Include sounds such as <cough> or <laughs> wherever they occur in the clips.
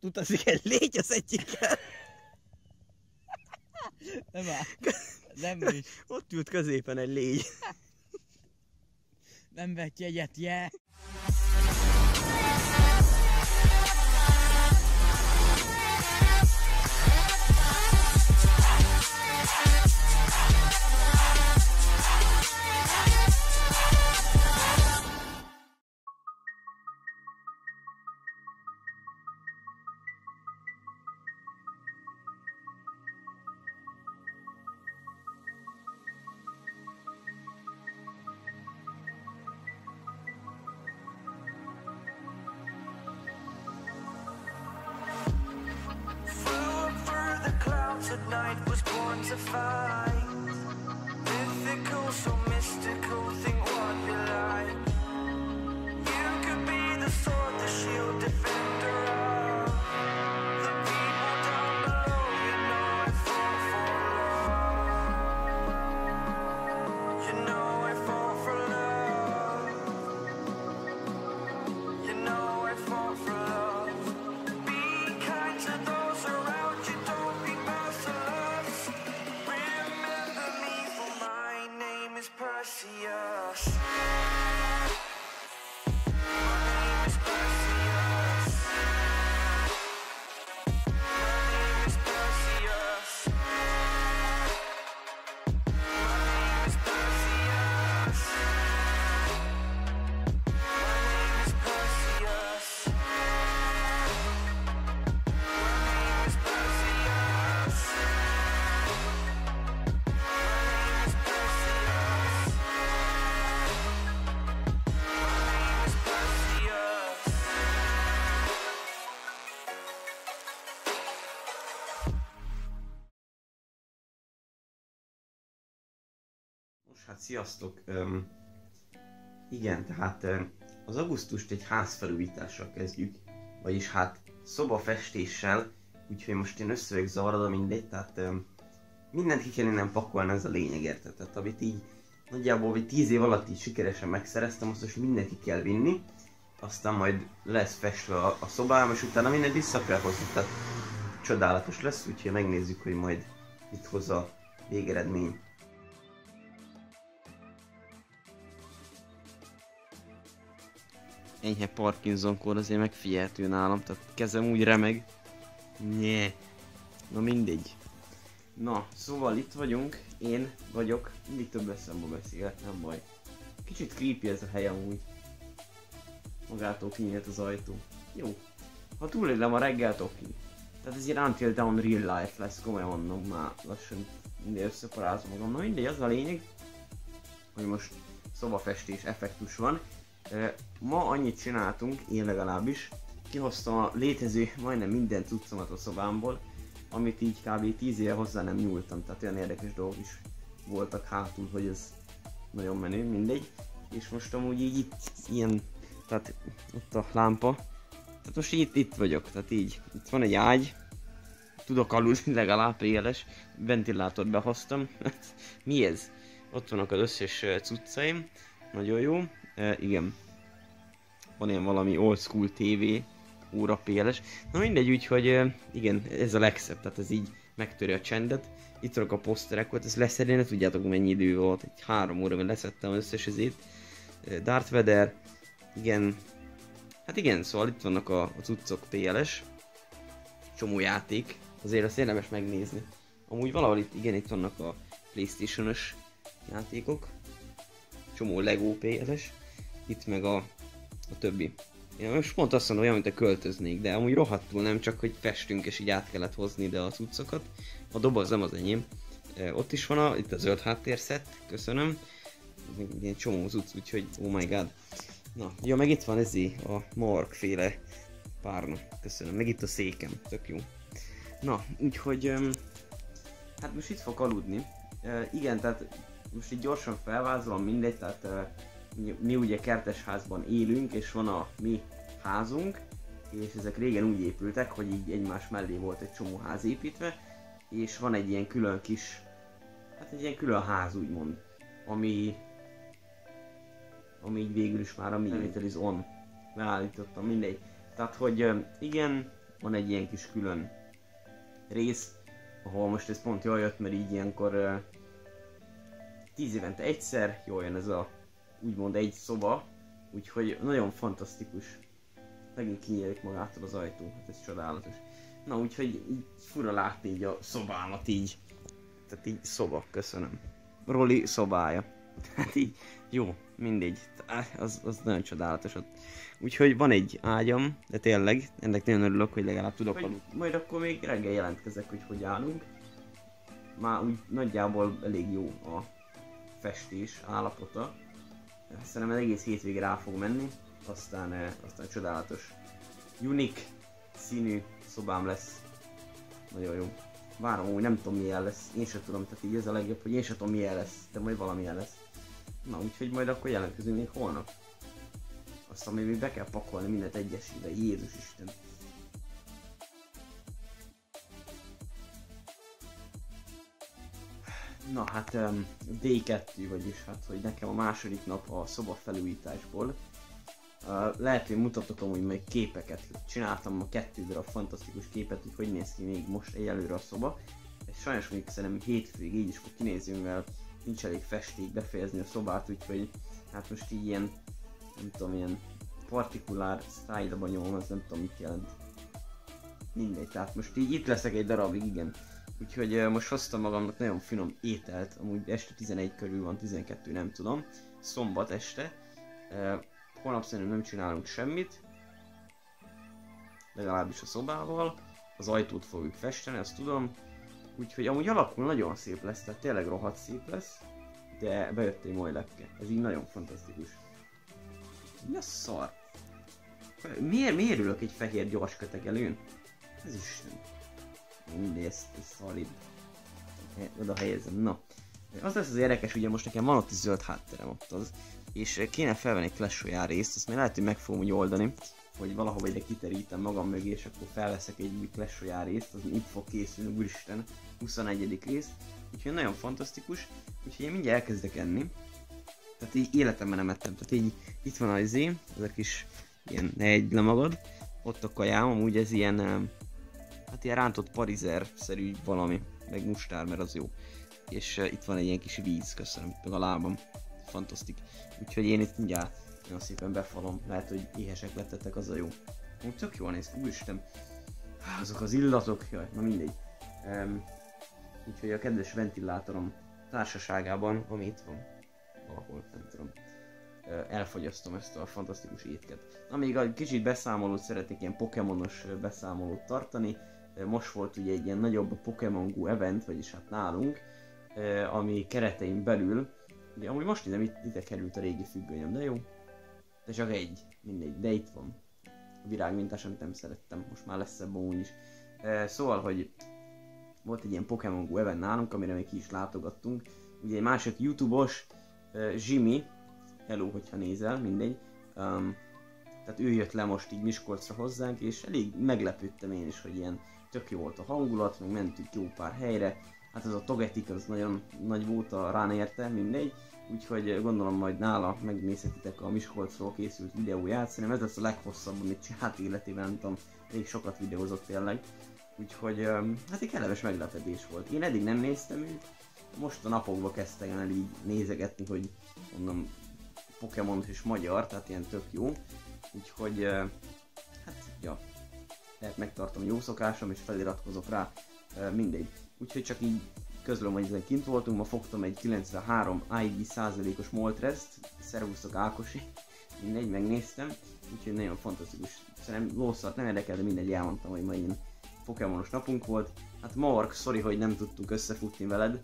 utazik egy légy az egyikkel. Nem áll. Nem is. Ott ült középen egy légy. Nem vett jegyet, je. Flew hát sziasztok! Öm, igen, tehát öm, az augusztust egy házfelújítással kezdjük, vagyis hát szobafestéssel, úgyhogy most én össze vagyok zavarodva mindegy, tehát öm, mindent ki kell innen pakolni, ez a lényeg, érted? Tehát amit így nagyjából vagy 10 év alatt így sikeresen megszereztem, azt most mindent ki kell vinni, aztán majd lesz festve a, a szobám, és utána mindent vissza kell hozni, tehát csodálatos lesz, úgyhogy megnézzük, hogy majd mit hoz a végeredmény. Enyhe Parkinson kór azért megfigyelhető nálam, tehát kezem úgy remeg. Nye. Na mindegy. Na, szóval itt vagyunk, én vagyok, mindig több eszembe beszélek, nem baj. Kicsit creepy ez a hely amúgy. Magától kinyílt az ajtó. Jó. Ha túlélem a reggelt, oké. Tehát ez ilyen Until Dawn real life lesz, komolyan mondom, már lassan mindig összeparázom magam. Na mindegy, az a lényeg, hogy most szobafestés effektus van. Ma annyit csináltunk, én legalábbis, kihoztam a létező majdnem minden cuccomat a szobámból, amit így kb. 10 éve hozzá nem nyúltam, tehát olyan érdekes dolgok is voltak hátul, hogy ez nagyon menő, mindegy. És most amúgy így itt ilyen, tehát ott a lámpa, tehát most itt, itt vagyok, tehát így, itt van egy ágy, tudok aludni <laughs> legalább éles, ventilátort behoztam, <laughs> mi ez? Ott vannak az összes cuccaim, nagyon jó, e, igen. Van ilyen valami old school TV, óra péles. Na mindegy, úgyhogy ö, igen, ez a legszebb, tehát ez így megtöri a csendet. Itt vannak a poszterek, ez leszedni, ne tudjátok mennyi idő volt, egy három óra, mert leszettem összes ezét. Ö, Darth Vader, igen, hát igen, szóval itt vannak a, a cuccok PLS, csomó játék, azért azt érdemes megnézni. Amúgy valahol itt, igen, itt vannak a Playstation-ös játékok, csomó Lego PLS, itt meg a, a többi. Én most pont azt mondom, olyan, mint a költöznék, de amúgy rohadtul nem, csak hogy festünk és így át kellett hozni ide a cuccokat. A doboz nem az enyém. Ott is van a, itt a zöld háttérszett, köszönöm. Ilyen csomó cucc, úgyhogy oh my god. Na, ja, meg itt van ezé a Mark féle párna, köszönöm. Meg itt a székem, tök jó. Na, úgyhogy, öm, hát most itt fog aludni. E, igen, tehát most így gyorsan felvázolom mindegy, tehát e, mi, mi ugye kertesházban élünk, és van a mi házunk, és ezek régen úgy épültek, hogy így egymás mellé volt egy csomó ház építve, és van egy ilyen külön kis, hát egy ilyen külön ház úgymond, ami, ami így végül is már a millimeter is on beállítottam, mindegy. Tehát, hogy igen, van egy ilyen kis külön rész, ahol most ez pont jól jött, mert így ilyenkor uh, tíz évente egyszer jól jön ez a úgymond egy szoba, úgyhogy nagyon fantasztikus. Megint kinyílik magától az ajtó, hát ez csodálatos. Na úgyhogy így fura látni így a szobámat így. Tehát így szoba, köszönöm. Roli szobája. <laughs> Hát így, jó, mindegy. Az, az nagyon csodálatos ott. Úgyhogy van egy ágyam, de tényleg, ennek nagyon örülök, hogy legalább tudok aludni. Majd akkor még reggel jelentkezek, hogy hogy állunk. Már úgy nagyjából elég jó a festés állapota. Szerintem az egész hétvégére rá fog menni, aztán, eh, aztán csodálatos. Unique színű szobám lesz. Nagyon jó. Várom, hogy nem tudom milyen lesz. Én sem tudom, tehát így ez a legjobb, hogy én sem tudom milyen lesz, de majd valamilyen lesz. Na, úgyhogy majd akkor jelentkezünk még holnap. Aztán még be kell pakolni mindent egyesével, Jézus Isten. Na hát um, D2, vagyis hát, hogy nekem a második nap a szoba felújításból. Uh, lehet, hogy mutatok amúgy még képeket. Csináltam a kettő darab fantasztikus képet, hogy hogy néz ki még most egyelőre a szoba. És sajnos még szerintem hétvég így is fog kinézni, mivel nincs elég festék befejezni a szobát, úgyhogy hát most így ilyen, nem tudom, ilyen partikulár style-ba nyomom, az nem tudom mit jelent. Mindegy, tehát most így itt leszek egy darabig, igen. Úgyhogy most hoztam magamnak nagyon finom ételt, amúgy este 11 körül van, 12 nem tudom, szombat este. Holnap szerintem nem csinálunk semmit, legalábbis a szobával. Az ajtót fogjuk festeni, azt tudom. Úgyhogy amúgy alakul nagyon szép lesz, tehát tényleg rohadt szép lesz. De bejött egy moly lepke. Ez így nagyon fantasztikus. Mi a szar? Miért, miért ülök egy fehér gyors kötegelőn? Ez is mindegy, ezt, ezt szalid. Oda helyezem, na. Az lesz az érdekes, ugye most nekem van ott zöld hátterem ott az, és kéne felvenni egy Clash részt, azt még lehet, hogy meg fogom úgy oldani, hogy valahova ide kiterítem magam mögé, és akkor felveszek egy új Clash Royale részt, az itt fog készülni, úristen, 21. rész, úgyhogy nagyon fantasztikus, úgyhogy én mindjárt elkezdek enni, tehát így életemben nem ettem, tehát így itt van az izé, ez a kis ilyen ne egy le magad, ott a kajám, amúgy ez ilyen, hát ilyen rántott parizer-szerű valami, meg mustár, mert az jó. És uh, itt van egy ilyen kis víz, köszönöm, meg a lábam, fantasztik. Úgyhogy én itt mindjárt nagyon szépen befalom, lehet, hogy éhesek lettetek, az a jó. Úgy tök jól néz ki, úristen. Azok az illatok, jaj, na mindegy. Um, úgyhogy a kedves ventilátorom társaságában, ami itt van, valahol, nem tudom, ö, elfogyasztom ezt a fantasztikus étket. Na még egy kicsit beszámolót szeretnék, ilyen Pokémonos ö, beszámolót tartani. Most volt ugye egy ilyen nagyobb Pokémon Go event, vagyis hát nálunk, ö, ami keretein belül, ugye amúgy most ide, ide került a régi függönyöm, de jó. De csak egy, mindegy, de itt van. A virágmintás, amit nem szerettem, most már lesz ebben úgy is. Ö, Szóval, hogy volt egy ilyen Pokémon Go event nálunk, amire még ki is látogattunk. Ugye egy másik YouTube-os, uh, Jimmy, hello, hogyha nézel, mindegy. Um, tehát ő jött le most így Miskolcra hozzánk, és elég meglepődtem én is, hogy ilyen tök jó volt a hangulat, meg mentünk jó pár helyre. Hát ez a Togetic az nagyon nagy volt a rán érte, mindegy. Úgyhogy gondolom majd nála megnézhetitek a Miskolcról készült videóját. Szerintem ez lesz a leghosszabb, amit csinált életében, nem tudom, elég sokat videózott tényleg. Úgyhogy hát egy kellemes meglepetés volt. Én eddig nem néztem őt, most a napokban kezdtem el így nézegetni, hogy mondom Pokémon és magyar, tehát ilyen tök jó. Úgyhogy ö, hát ja, lehet megtartom jó szokásom és feliratkozok rá, ö, mindegy. Úgyhogy csak így közlöm, hogy ezen kint voltunk, ma fogtam egy 93 ID százalékos Moltres-t, szervusztok Ákosi, mindegy, megnéztem, úgyhogy nagyon fantasztikus. Szerintem lószart nem érdekel, de mindegy, elmondtam, hogy ma ilyen Pokémonos napunk volt. Hát Mark, sorry, hogy nem tudtunk összefutni veled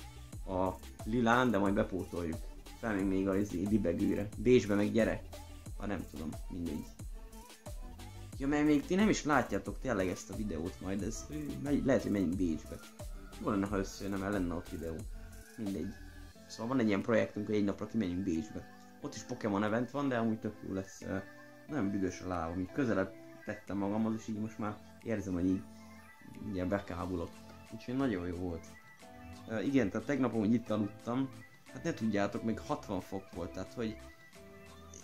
a Lilán, de majd bepótoljuk. Fel még a izé, libegőre. Bécsbe meg gyere. Ha nem tudom, mindegy. Ja, mert még ti nem is látjátok tényleg ezt a videót majd, ez megy, lehet, hogy megyünk Bécsbe. Jó lenne, ha összejönne, mert lenne ott videó. Mindegy. Szóval van egy ilyen projektünk, hogy egy napra kimegyünk Bécsbe. Ott is Pokémon event van, de amúgy tök jó lesz. Nagyon büdös a lábam, így közelebb tettem magamhoz, és így most már érzem, hogy így ilyen bekábulok. Úgyhogy nagyon jó volt. Igen, tehát tegnap amúgy itt aludtam, hát ne tudjátok, még 60 fok volt, tehát hogy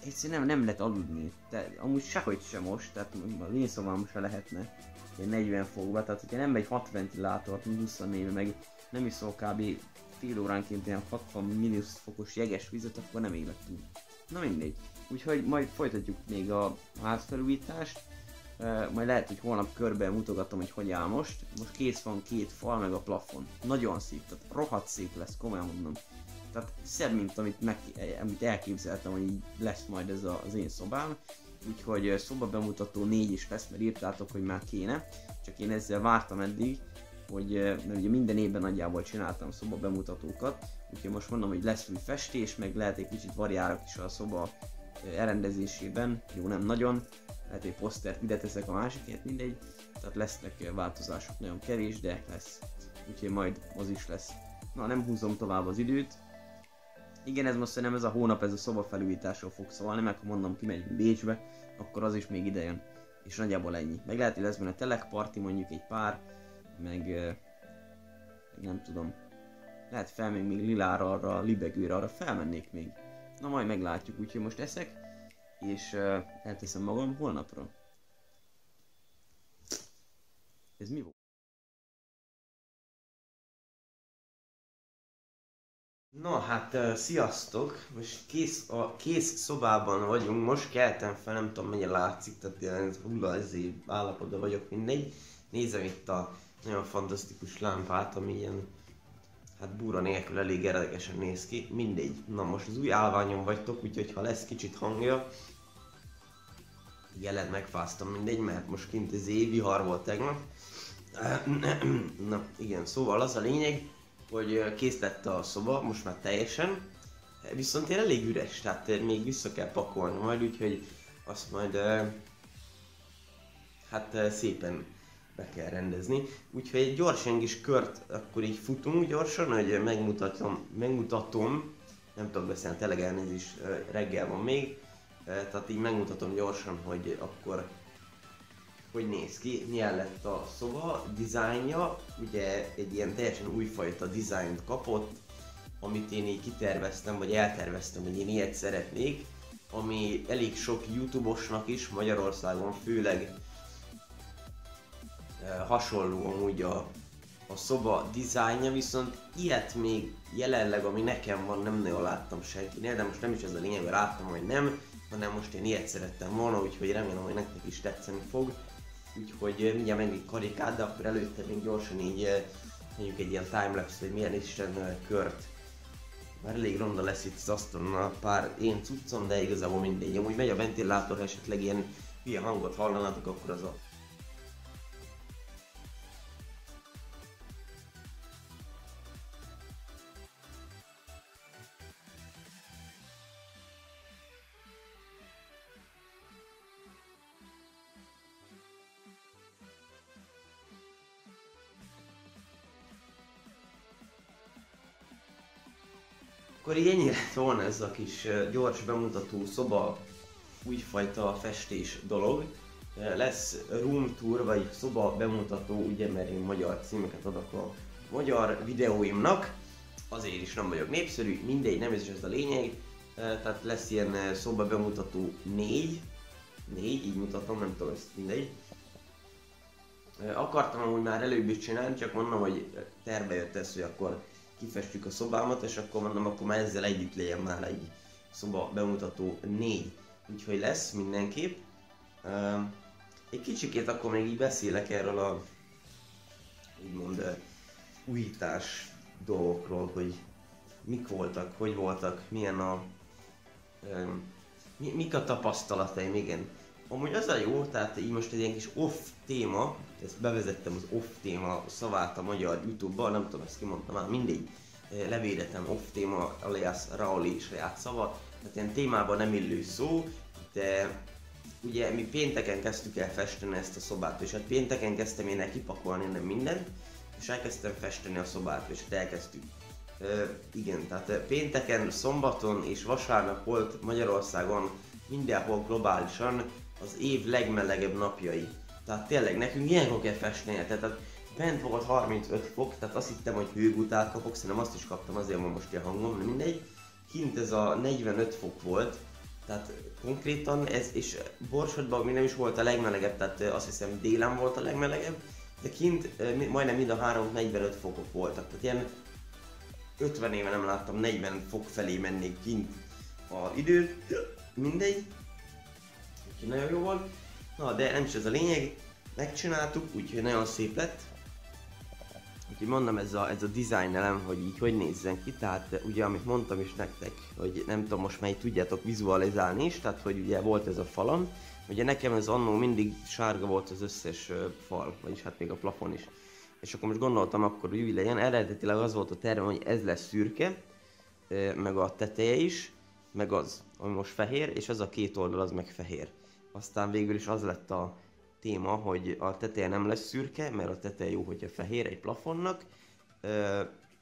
egyszerűen nem, nem lehet aludni. De amúgy sehogy sem most, tehát az én szobám se lehetne ilyen 40 fokba, tehát hogyha nem megy 6 ventilátort, 24 meg nem iszol kb. fél óránként ilyen 60 mínusz fokos jeges vizet, akkor nem élek túl. Na mindegy. Úgyhogy majd folytatjuk még a házfelújítást. Uh, majd lehet, hogy holnap körbe mutogatom, hogy hogy áll most. Most kész van két fal, meg a plafon. Nagyon szép, tehát rohadt szép lesz, komolyan mondom. Tehát szebb, mint amit, meg, amit elképzeltem, hogy így lesz majd ez a, az én szobám. Úgyhogy szoba bemutató négy is lesz, mert írtátok, hogy már kéne. Csak én ezzel vártam eddig, hogy mert ugye minden évben nagyjából csináltam szoba bemutatókat. Úgyhogy most mondom, hogy lesz új festés, meg lehet egy kicsit variálok is a szoba elrendezésében, jó nem nagyon, lehet egy posztert ide teszek a másikért, mindegy, tehát lesznek változások, nagyon kevés, de lesz, úgyhogy majd az is lesz. Na, nem húzom tovább az időt, igen, ez most nem ez a hónap, ez a szoba felújításról fog szólni, meg ha mondom kimegyünk Bécsbe, akkor az is még ide jön. És nagyjából ennyi. Meg lehet, hogy lesz benne telekparti, mondjuk egy pár, meg nem tudom. Lehet felmenni még Lilára, arra, Libegőre, arra felmennék még. Na majd meglátjuk, úgyhogy most eszek, és uh, elteszem magam holnapra. Ez mi volt? Na hát, sziasztok! Most kész, a kész szobában vagyunk, most keltem fel, nem tudom mennyire látszik, tehát ilyen hulla ezé állapotban vagyok, mindegy. Nézem itt a nagyon fantasztikus lámpát, ami ilyen hát búra nélkül elég érdekesen néz ki, mindegy. Na most az új állványon vagytok, úgyhogy ha lesz kicsit hangja, jelen megfáztam mindegy, mert most kint ez évihar volt tegnap. <clears throat> Na igen, szóval az a lényeg, hogy kész lett a szoba, most már teljesen, viszont én elég üres, tehát még vissza kell pakolni majd, úgyhogy azt majd hát szépen be kell rendezni. Úgyhogy egy gyorsan kis kört akkor így futunk gyorsan, hogy megmutatom, megmutatom, nem tudok beszélni, tényleg elnézés, reggel van még, tehát így megmutatom gyorsan, hogy akkor hogy néz ki, milyen lett a szoba, dizájnja, ugye egy ilyen teljesen újfajta dizájnt kapott, amit én így kiterveztem, vagy elterveztem, hogy én ilyet szeretnék, ami elég sok youtube-osnak is Magyarországon főleg hasonló amúgy a, a szoba dizájnja, viszont ilyet még jelenleg, ami nekem van, nem nagyon láttam senkinél, de most nem is ez a lényeg, láttam, hogy nem, hanem most én ilyet szerettem volna, úgyhogy remélem, hogy nektek is tetszeni fog. Úgyhogy mindjárt egy karikát, de akkor előtte még gyorsan így mondjuk egy ilyen timelapse, vagy milyen isten kört. Már elég ronda lesz itt az asztalon pár én cuccom, de igazából mindegy. Amúgy megy a ventilátor, ha esetleg ilyen hülye hangot hallanátok, akkor az a Akkor így ennyi lett volna ez a kis gyors bemutató szoba újfajta festés dolog. Lesz room tour vagy szoba bemutató, ugye mert én magyar címeket adok a magyar videóimnak. Azért is nem vagyok népszerű, mindegy, nem ez is ez a lényeg. Tehát lesz ilyen szoba bemutató négy. Négy, így mutatom, nem tudom, ezt mindegy. Akartam amúgy már előbb is csinálni, csak mondom, hogy terve jött ez, hogy akkor kifestjük a szobámat, és akkor mondom, akkor már ezzel együtt legyen már egy szoba bemutató négy. Úgyhogy lesz mindenképp. Egy kicsikét akkor még így beszélek erről a úgymond újítás dolgokról, hogy mik voltak, hogy voltak, milyen a... Mi, mik a tapasztalataim, igen. Amúgy az a jó, tehát így most egy ilyen kis off téma, ezt bevezettem az off téma szavát a magyar Youtube-ban, nem tudom, ezt kimondtam már, mindegy. Levédetem off téma, alias Raoli saját szava, tehát ilyen témában nem illő szó, de ugye mi pénteken kezdtük el festeni ezt a szobát, és hát pénteken kezdtem én el kipakolni nem mindent, és elkezdtem festeni a szobát, és hát elkezdtük. Uh, igen, tehát pénteken, szombaton és vasárnap volt Magyarországon mindenhol globálisan az év legmelegebb napjai. Tehát tényleg nekünk ilyenkor kell festenie, tehát bent volt 35 fok, tehát azt hittem, hogy hőgutát kapok, szerintem azt is kaptam, azért van most a hangom, de mindegy. Kint ez a 45 fok volt, Tehát konkrétan ez, és Borsodban még nem is volt a legmelegebb, tehát azt hiszem délen volt a legmelegebb, de kint mi- majdnem mind a három 45 fokok voltak. Tehát ilyen 50 éve nem láttam 40 fok felé menni kint a idő. Mindegy. Úgyhogy nagyon jó volt. Na, de nem is ez a lényeg. Megcsináltuk, úgyhogy nagyon szép lett. Úgyhogy mondom, ez a, ez a design elem, hogy így hogy nézzen ki, tehát ugye amit mondtam is nektek, hogy nem tudom most melyik tudjátok vizualizálni is, tehát hogy ugye volt ez a falam, ugye nekem ez annó mindig sárga volt az összes ö, fal, vagyis hát még a plafon is. És akkor most gondoltam akkor, hogy úgy legyen, eredetileg az volt a tervem, hogy ez lesz szürke, ö, meg a teteje is, meg az, ami most fehér, és az a két oldal az meg fehér. Aztán végül is az lett a téma, hogy a teteje nem lesz szürke, mert a teteje jó, hogyha fehér egy plafonnak,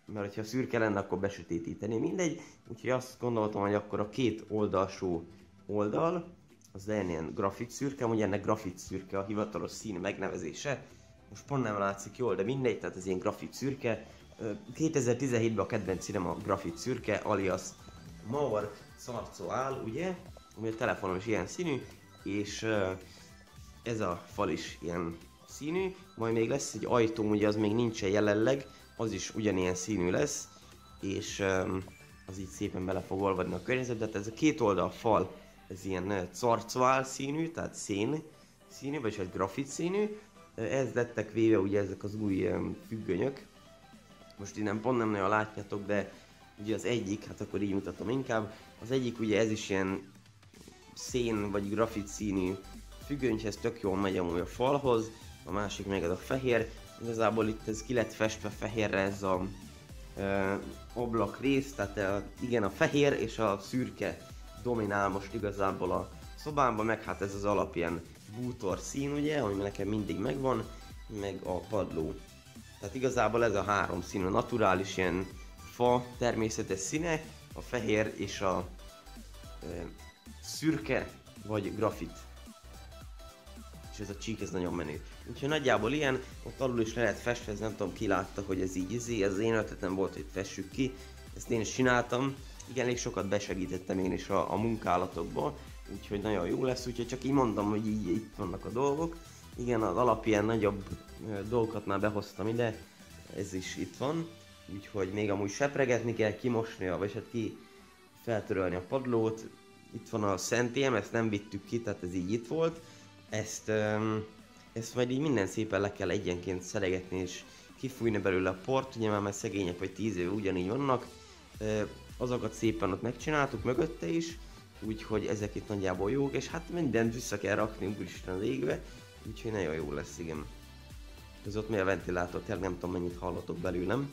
mert hogyha szürke lenne, akkor besötétíteni, mindegy. Úgyhogy azt gondoltam, hogy akkor a két oldalsó oldal, az legyen ilyen grafit szürke, ugye ennek grafit szürke a hivatalos szín megnevezése. Most pont nem látszik jól, de mindegy, tehát ez ilyen grafit szürke. Ö, 2017-ben a kedvenc színem a grafit szürke, alias Mauer Szarcó áll, ugye? Ami a telefonom is ilyen színű, és ez a fal is ilyen színű, majd még lesz egy ajtóm, ugye az még nincsen jelenleg, az is ugyanilyen színű lesz, és az így szépen bele fog olvadni a környezetbe, tehát ez a két oldal fal, ez ilyen carcvál színű, tehát szén színű, vagy egy grafit színű, ez lettek véve ugye ezek az új függönyök, most innen pont nem nagyon látjátok, de ugye az egyik, hát akkor így mutatom inkább, az egyik ugye ez is ilyen szén vagy grafit színű függönyhez tök jól megy amúgy a falhoz, a másik meg ez a fehér, igazából itt ez ki lett festve fehérre ez a ö, ablak rész, tehát a, igen a fehér és a szürke dominál most igazából a szobámban, meg hát ez az alap ilyen bútor szín ugye, ami nekem mindig megvan, meg a padló. Tehát igazából ez a három szín, a naturális ilyen fa természetes színe, a fehér és a ö, szürke vagy grafit. És ez a csík, ez nagyon menő. Úgyhogy nagyjából ilyen, ott alul is le lehet festve, ez nem tudom ki látta, hogy ez így izé, ez az én ötletem volt, hogy fessük ki. Ezt én is csináltam, igen, elég sokat besegítettem én is a, a munkálatokba, úgyhogy nagyon jó lesz, úgyhogy csak így mondom, hogy így itt vannak a dolgok. Igen, az alap ilyen nagyobb dolgokat már behoztam ide, ez is itt van, úgyhogy még amúgy sepregetni kell, kimosni, a- vagy hát ki feltörölni a padlót. Itt van a szentélem, ezt nem vittük ki, tehát ez így itt volt. Ezt, öm, ezt majd így minden szépen le kell egyenként szeregetni és kifújni belőle a port, ugye már, már szegények vagy 10 éve ugyanígy vannak. Ö, azokat szépen ott megcsináltuk mögötte is, úgyhogy ezek itt nagyjából jók, és hát mindent vissza kell rakni úristen az égbe, úgyhogy nagyon jó lesz, igen. Ez ott mi a ventilátor, tényleg nem tudom mennyit hallatok belőlem,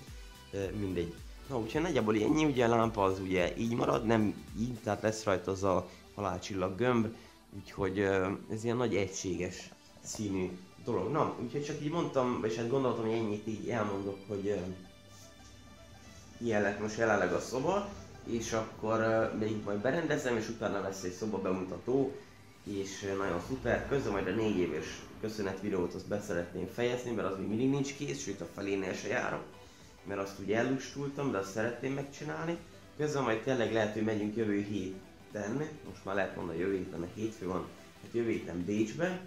mindegy. Na úgyhogy nagyjából ennyi, ugye a lámpa az ugye így marad, nem így, tehát lesz rajta az a halálcsillag gömb, úgyhogy ez ilyen nagy egységes színű dolog. Na, úgyhogy csak így mondtam, és hát gondoltam, hogy ennyit így elmondok, hogy ilyen lett most jelenleg a szoba, és akkor még majd berendezem, és utána lesz egy szoba bemutató, és nagyon szuper. Közben majd a négy éves köszönet videót azt be szeretném fejezni, mert az még mindig nincs kész, sőt a felénél se járok, mert azt ugye ellustultam, de azt szeretném megcsinálni. Közben majd tényleg lehet, hogy megyünk jövő héten, most már lehet mondani jövő héten, mert hétfő van, hát jövő héten Bécsbe,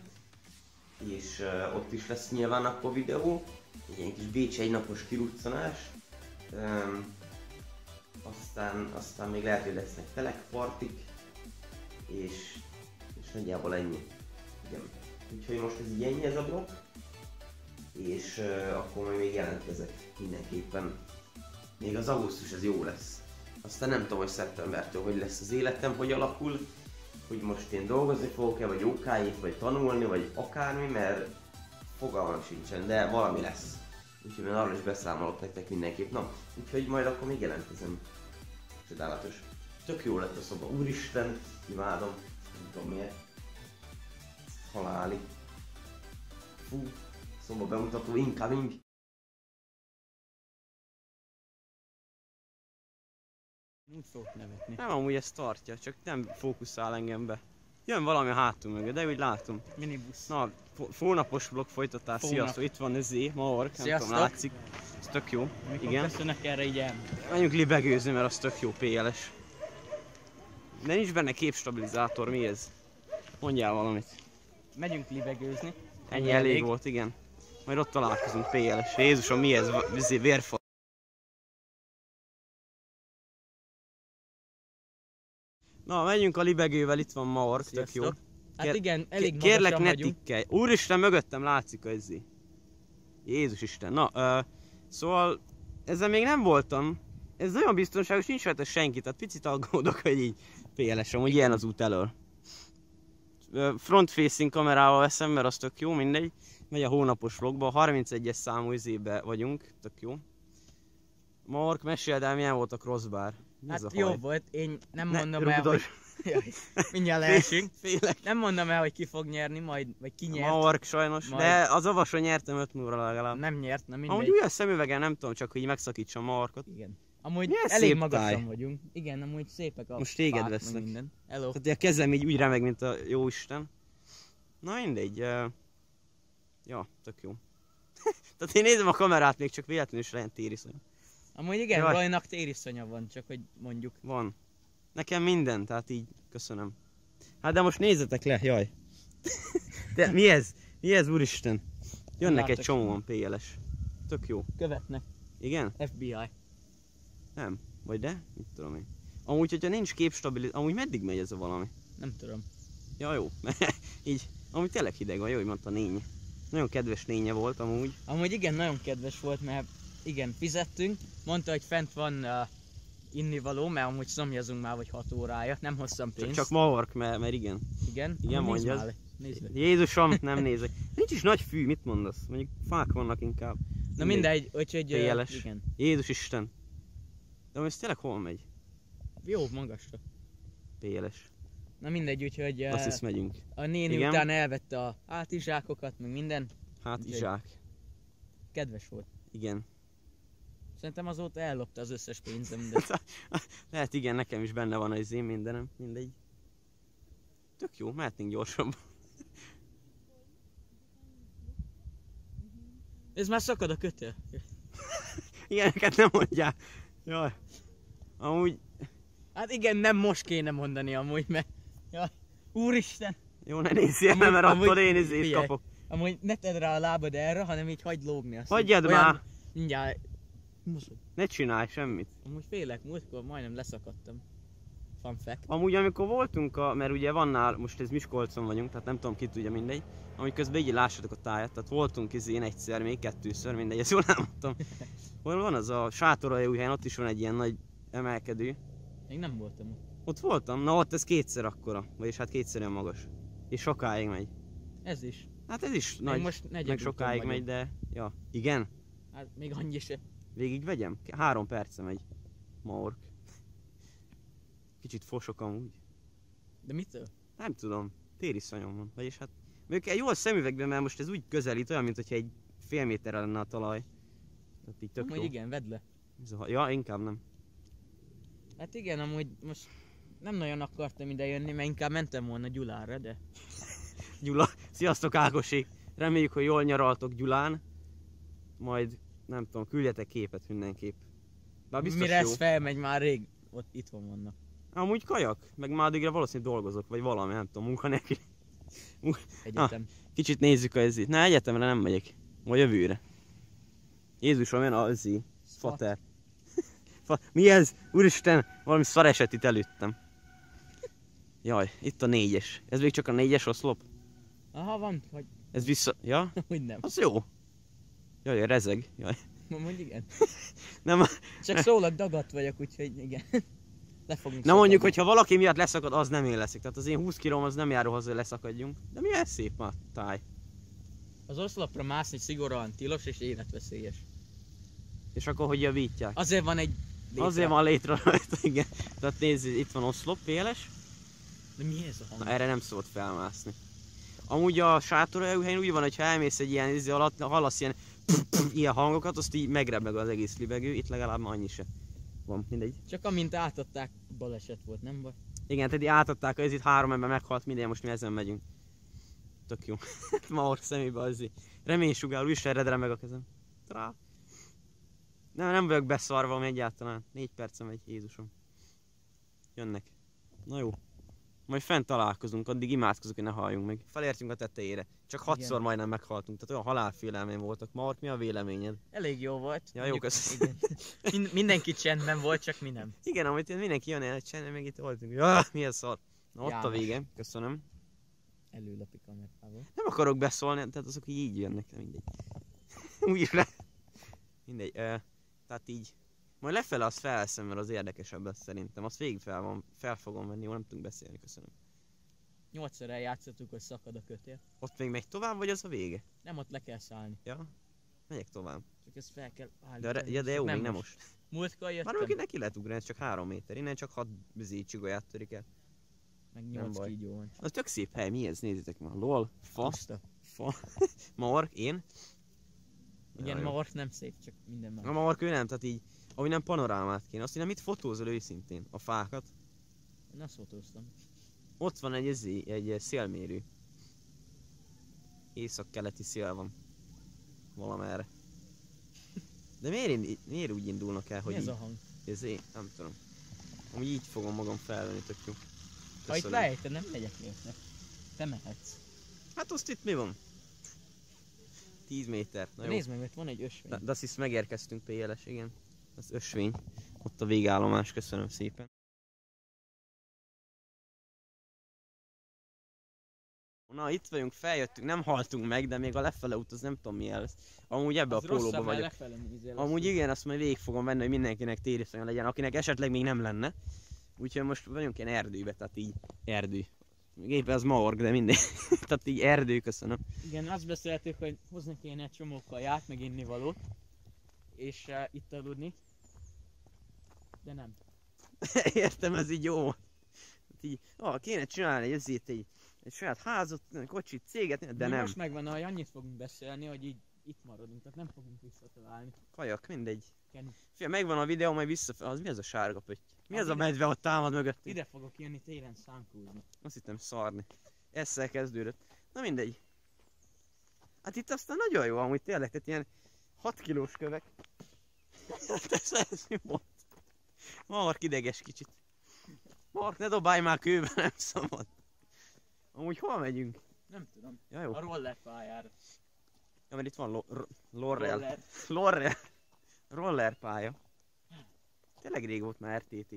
és uh, ott is lesz nyilván akkor videó, egy ilyen kis Bécs egynapos kiruccanás, um, aztán, aztán még lehet, hogy lesznek telekpartik, és, és nagyjából ennyi. Igen. Úgyhogy most ez így ennyi ez a blokk, és uh, akkor majd még jelentkezek mindenképpen. Még az augusztus ez jó lesz. Aztán nem tudom, hogy szeptembertől hogy lesz az életem, hogy alakul, hogy most én dolgozni fogok-e, vagy okáit, vagy tanulni, vagy akármi, mert fogalmam sincsen, de valami lesz. Úgyhogy én arról is beszámolok nektek mindenképp. Na, úgyhogy majd akkor még jelentkezem. Csodálatos. Tök jó lett a szoba. Úristen, imádom. Nem tudom miért. Haláli. Fú, szoba bemutató incoming. Nem fogok nevetni. Nem, amúgy ezt tartja, csak nem fókuszál engem be. Jön valami a hátul mögött, de úgy látom. Minibusz. Na, fó- fónapos vlog folytatás, Fónap. sziasztok, itt van ez Maork, nem Sziasztok. tudom, látszik. Ez tök jó, Mikor igen. köszönök erre így el? Menjünk libegőzni, mert az tök jó PLS. De nincs benne képstabilizátor, mi ez? Mondjál valamit. Megyünk libegőzni. Ennyi elég volt, igen. Majd ott találkozunk PLS. Jézusom, mi ez? Izé, Vérfal. Na, menjünk a libegővel, itt van Mark, tök jó. Sziasztok. Hát Kér- igen, elég K- Kérlek, ne tikkelj. Úristen, mögöttem látszik a izé. Jézus Isten. Na, ö, szóval ezzel még nem voltam. Ez olyan biztonságos, nincs rajta senki, tehát picit aggódok, hogy így PLS, amúgy ilyen az út elől. Front facing kamerával veszem, mert az tök jó, mindegy. Megy a hónapos vlogba, a 31-es számú izébe vagyunk, tök jó. Mark, meséld el, milyen volt a crossbar. Mi Hát a jó haj? volt, én nem Ne, mondom el, hogy... <laughs> Jaj, mindjárt leesünk. Félek. Nem mondom el, hogy ki fog nyerni majd, vagy ki nyert. Mark sajnos, Majd. de az avason nyertem 5 0 legalább. Nem nyert, nem mindegy. Amúgy olyan szemüvegen nem tudom, csak hogy megszakítsam Markot. Igen. Amúgy Milyen elég magasan vagyunk. Igen, amúgy szépek a Most téged vesznek. Minden. Hello. Tehát a kezem így úgy remeg, mint a jó Isten. Na mindegy. Uh, ja, tök jó. <laughs> Tehát én nézem a kamerát, még csak véletlenül is legyen tériszony. Amúgy igen, Jaj. Gajnak tériszonya van, csak hogy mondjuk. Van. Nekem minden, tehát így köszönöm. Hát de most nézzetek le, jaj. <laughs> De mi ez? Mi ez, úristen? Jönnek egy Látok. csomóan PLS. Tök jó. Követnek. Igen? FBI. Nem. Vagy de? Mit tudom én. Amúgy, hogyha nincs képstabiliz... Amúgy meddig megy ez a valami? Nem tudom. Ja, jó. <laughs> így. Amúgy tényleg hideg van, jó, hogy mondta nény. Nagyon kedves nénye volt amúgy. Amúgy igen, nagyon kedves volt, mert igen, fizettünk. Mondta, hogy fent van uh, innivaló, mert amúgy szomjazunk már vagy 6 órája. Nem hoztam Csak, pénzt. csak Mark, mert, mert igen. Igen, Igen, Amúgy nézd. Jézusom, <laughs> nem nézek. Nincs is nagy fű, mit mondasz? Mondjuk fák vannak inkább. Na mindegy, úgyhogy uh, PLS. igen. Jézus Isten. De most tényleg hol megy? Jó, magasra. PLS. Na mindegy, úgyhogy Azt hisz megyünk. a néni Igen. után elvette a hátizsákokat, meg minden. Hát izsák. Kedves volt. Igen. Szerintem azóta ellopta az összes pénzem, de <laughs> Lehet igen, nekem is benne van az én mindenem. Mindegy. Tök jó, mehetnénk gyorsabban. ez már szakad a kötél. Ilyeneket nem mondjál. Jaj. Amúgy, Hát igen, nem most kéne mondani amúgy, mert... Jaj, úristen! jó ne nézzél, Amúgy- mert amúgy- attól én izét kapok. Amúgy ne tedd rá a lábad erre, hanem így hagyd lógni azt. Hagyjad Olyan- már. Mindjárt... Mozog. Ne csinálj semmit. Amúgy félek, múltkor majdnem leszakadtam. Fun fact. Amúgy amikor voltunk, a, mert ugye van nál, most ez Miskolcon vagyunk, tehát nem tudom ki tudja mindegy, amúgy közben így lássatok a tájat, tehát voltunk izén egyszer, még kettőször, mindegy, ezt jól nem mondtam. <laughs> Hol van az a sátorai helyen, ott is van egy ilyen nagy emelkedő. Még nem voltam ott. Ott voltam, na ott ez kétszer akkora, vagyis hát kétszer olyan magas. És sokáig megy. Ez is. Hát ez is Még nagy, most meg sokáig megy, de ja. Igen? Hát még annyi se. Végig vegyem? Három perce megy. Mork. Kicsit fosok amúgy. De mitől? Nem tudom, tériszonyom van. Vagyis hát, egy jó a szemüvegben, mert most ez úgy közelít, olyan, mintha egy fél méterre lenne a talaj. Tehát így tök Amúgy jó. igen, vedd le. Ja, inkább nem. Hát igen, amúgy most nem nagyon akartam ide jönni, mert inkább mentem volna Gyulára, de <laughs> Gyula, sziasztok Ákosi! Reméljük, hogy jól nyaraltok Gyulán. Majd, nem tudom, küldjetek képet mindenképp. Bár biztos mire jó. ez felmegy, már rég ott itthon vannak. Amúgy kajak, meg már addigra valószínűleg dolgozok, vagy valami, nem tudom, munkanélkül. <laughs> Egyetem. Kicsit nézzük a ezét. Ne, egyetemre nem megyek. Majd jövőre. Jézusom, jön az. Fater. <laughs> Fa- Mi ez? Úristen, valami szar eset itt előttem. Jaj, itt a négyes. Ez még csak a négyes oszlop? Aha, van, hogy, Ez vissza... Ja? <laughs> hogy nem. Az jó. Jaj, rezeg. Jaj. Mondjuk igen. <laughs> Nem, Csak szólak dagadt vagyok, úgyhogy igen. Le fogunk na mondjuk, hogyha valaki miatt leszakad, az nem én leszek. Tehát az én 20 kilóm az nem járó haza, hogy leszakadjunk. De milyen szép már táj. Az oszlopra mászni szigorúan tilos és életveszélyes. És akkor hogy javítják? Azért van egy létre. Azért van létre rajta, igen. Tehát nézd, itt van oszlop, péles. De mi ez a hang? Na erre nem szabad felmászni. Amúgy a sátorhelyen úgy van, hogy ha elmész egy ilyen izé alatt, hallasz ilyen ilyen hangokat, azt így megrebeg az egész libegő, itt legalább annyi se van, mindegy. Csak amint átadták, baleset volt, nem baj? Igen, tehát átadták, ez itt három ember meghalt, minden, most mi ezen megyünk. Tök jó. <laughs> Ma ork szemébe az. Reménysugár, úgyis erre meg a kezem. Trá. Nem, nem vagyok beszarva egyáltalán. Négy percem megy, Jézusom. Jönnek. Na jó. Majd fent találkozunk, addig imádkozunk, hogy ne halljunk meg. Felértünk a tetejére. Csak hatszor Igen. majdnem meghaltunk, tehát olyan halálfélelmén voltak. Ma ott mi a véleményed? Elég jó volt. Ja, jó, köszönöm. Mind, mindenki csendben volt, csak mi nem. Igen, amit mindenki jön el, csinálni, meg itt voltunk. Ja, milyen szar. Na ott a János. vége, köszönöm. Előlapi kamerával. Nem akarok beszólni, tehát azok így jönnek, de mindegy. <laughs> Le. Mindegy, ö, tehát így. Majd lefele azt felveszem, mert az érdekesebb lesz szerintem. Azt végig fel, van, fel fogom venni, jó, nem tudunk beszélni, köszönöm. Nyolcszor eljátszottuk, hogy szakad a kötél. Ott még megy tovább, vagy az a vége? Nem ott le kell szállni. Ja? Megyek tovább. Csak ezt fel kell De, állítani. re, ja, de jó, még nem most. Múltkor jöttem, Már neki lehet ugrani, ez csak három méter. Innen csak hat bzí csigolyát törik el. meg nem 8 baj. kígyó van. Az tök szép hely, mi ez? Nézzétek már. Lol, fa, Puszta. fa, <laughs> mark, én. Igen, Ja, ma jó. orf nem szép, csak minden más. A mark ő nem, tehát így, ahogy nem panorámát kéne. Azt mondja, mit fotózol őszintén? A fákat. Én azt fotóztam. Ott van egy, egy eh, szélmérő. Észak-keleti szél van. Valamerre. De miért, miért úgy indulnak el, Mi hogy ez így? a hang? Ezé, nem tudom. Amúgy így fogom magam felvenni, tök jó. Ha itt lejted, nem megyek érte. Te mehetsz. Hát azt itt mi van? 10 méter. Na jó. nézd meg, mert van egy ösvény. Azt hisz megérkeztünk PLS, igen. Az ösvény. Ott a végállomás, köszönöm szépen. Na itt vagyunk, feljöttünk, nem haltunk meg, de még a lefele út az nem tudom milyen lesz. Amúgy ebbe Az a pólóba vagyok. lefele. Amúgy igen, azt majd végig fogom venni, hogy mindenkinek tériszonya legyen, akinek esetleg még nem lenne. Úgyhogy most vagyunk ilyen erdőbe, tehát így erdő. Még éppen az maorg, de mindegy. <laughs> tehát így erdő, köszönöm. Igen, azt beszéltük, hogy hozni kéne egy csomó kaját, meg innivalót. És uh, itt aludni. De nem. <laughs> Értem, ez így jó. Hát így, ah, kéne csinálni egy, ezért egy, egy saját házat, kocsit, céget, de Mi nem. Most megvan, hogy annyit fogunk beszélni, hogy így itt maradunk, tehát nem fogunk visszatalálni. Kajak, mindegy. Kenny. Fia, megvan a videó, majd vissza... Az mi az a sárga pötty? Mi Az az a ide- medve ott támad mögött? Ide fogok jönni télen szánkúzni. Azt hittem szarni. Ezzel kezdődött. Na mindegy. Hát itt aztán nagyon jó amúgy tényleg, tehát ilyen 6 kilós kövek. <laughs> Hát ez, ez volt? Mark ideges kicsit. Mark, ne dobálj már kőbe, nem szabad. Amúgy hol megyünk? Nem tudom. Ja jó. A roller pályára. Ja, mert itt van lo- Lorrel. Roller. Lorrel. Roller pálya. Tényleg rég volt már RTT.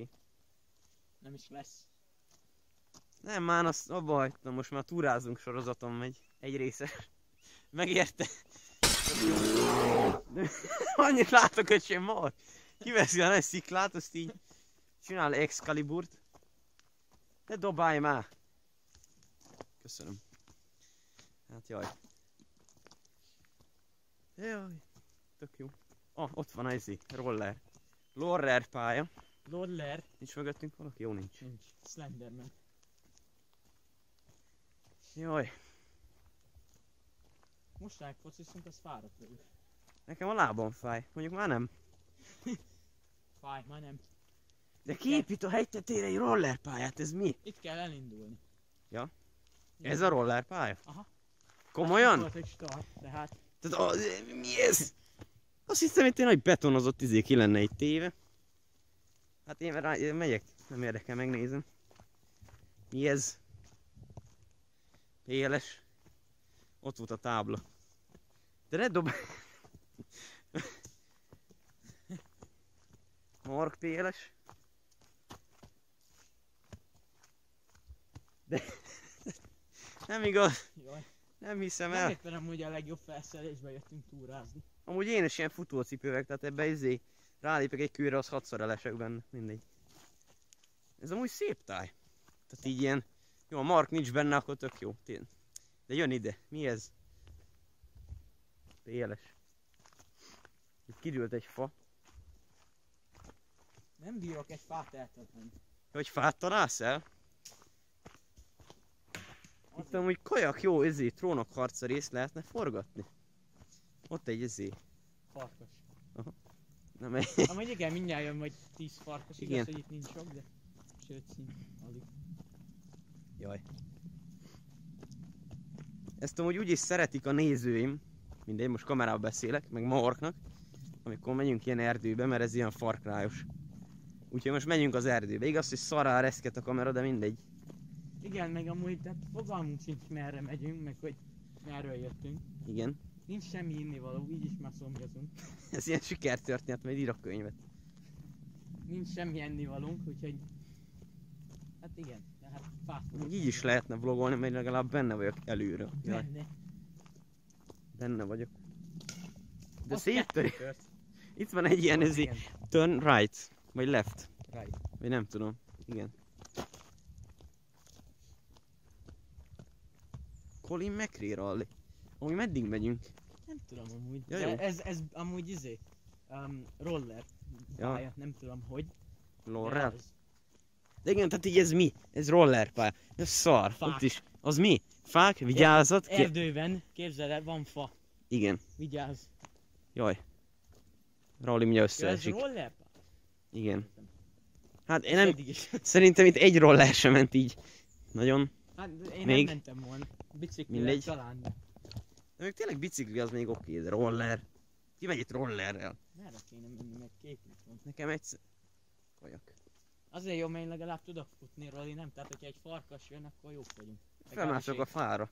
Nem is lesz. Nem, már azt abba hagytam, most már túrázunk sorozaton megy. Egy részes. Megérte. Annyit látok, hogy sem mar. Kiveszi a nagy sziklát, azt így csinál Excaliburt. Ne dobálj már. Köszönöm. Hát jaj. Jaj. Tök jó. Ah, ott van ez roller. Roller pálya. Roller. Nincs mögöttünk valaki? Jó, nincs. Nincs. Slenderman. Jaj. Mostanság fociszunk, az fáradt vagyok. Nekem a lábam fáj. Mondjuk már nem. <laughs> Fáj, már nem. De kiépít a hegytetére egy rollerpályát, ez mi? Itt kell elindulni. Ja? Ez a rollerpálya? Aha. Komolyan? Volt egy start, tehát Tehát, a, mi ez? Azt hiszem, hogy tényleg betonozott izé ki lenne itt téve. Hát én, rá, én megyek, nem érdekel, megnézem. Mi ez? Éles. Ott volt a tábla. De ne dob... Mark téles. De... Nem igaz, jaj. nem hiszem Nem el. éppen amúgy a legjobb felszerelésbe jöttünk túrázni. Amúgy én is ilyen futócipővek, tehát ebbe izé rálépek egy kőre, az hatszor elesek benne, mindegy. Ez amúgy szép táj. Tehát így ilyen, jó, a Mark nincs benne, akkor tök jó. Tény. De jön ide, mi ez? Éles. Itt kidőlt egy fa. Nem bírok egy fát eltartani. Hogy fát találsz el? Itt amúgy kajak jó, izé, trónokharca részt lehetne forgatni. Ott egy izé, Farkas. nem egy, <laughs> Amúgy igen, mindjárt jön majd 10 farkas, igaz, Igen. hogy itt nincs sok, de... Sőt, szint, alig. Jaj. Ezt amúgy úgy is szeretik a nézőim, mindegy, most kamerába beszélek, meg Marknak, amikor megyünk ilyen erdőbe, mert ez ilyen farkrájos. Úgyhogy most megyünk az erdőbe. Igaz, hogy szará reszket a kamera, de mindegy. Igen, meg amúgy tehát fogalmunk sincs merre megyünk, meg hogy merről jöttünk. Igen. Nincs semmi innivaló, így is már szomjazunk. <laughs> Ez ilyen sikertörténet, majd írok könyvet. Nincs semmi ennivalónk, úgyhogy... Hát igen, de hát így is lehetne vlogolni, mert legalább benne vagyok előre. Jaj, menni. benne vagyok. De széttöri. <laughs> Itt van egy ilyen, ez turn right, vagy left, right. vagy nem tudom. Igen. Colin McRae rally. Amúgy meddig megyünk? Nem tudom amúgy. Ja, de jó. ez, ez amúgy izé, um, roller Ja. pálya, nem tudom hogy. az. De igen, tehát így ez mi? Ez roller pálya. Ez szar. Fák. Ott is. Az mi? Fák, vigyázat. Ki... Erdőben, képzeld el, van fa. Igen. Vigyázz. Jaj. Rally mindjárt Ja, ez összeesik. roller? Igen. Hát én Nem. nem, Eddig is. <laughs> szerintem itt egy roller sem ment így. Nagyon. Hát én Még? nem mentem volna. Biciklivel Mindegy. talán, de De még tényleg bicikli az még oké, de roller. Ki megy itt rollerrel? merre kéne menni, meg két van. Nekem egyszer... Kajak. Azért jó, mert én legalább tudok futni, Roli, nem? Tehát, hogyha egy farkas jön, akkor jók vagyunk. Felmászok a fára.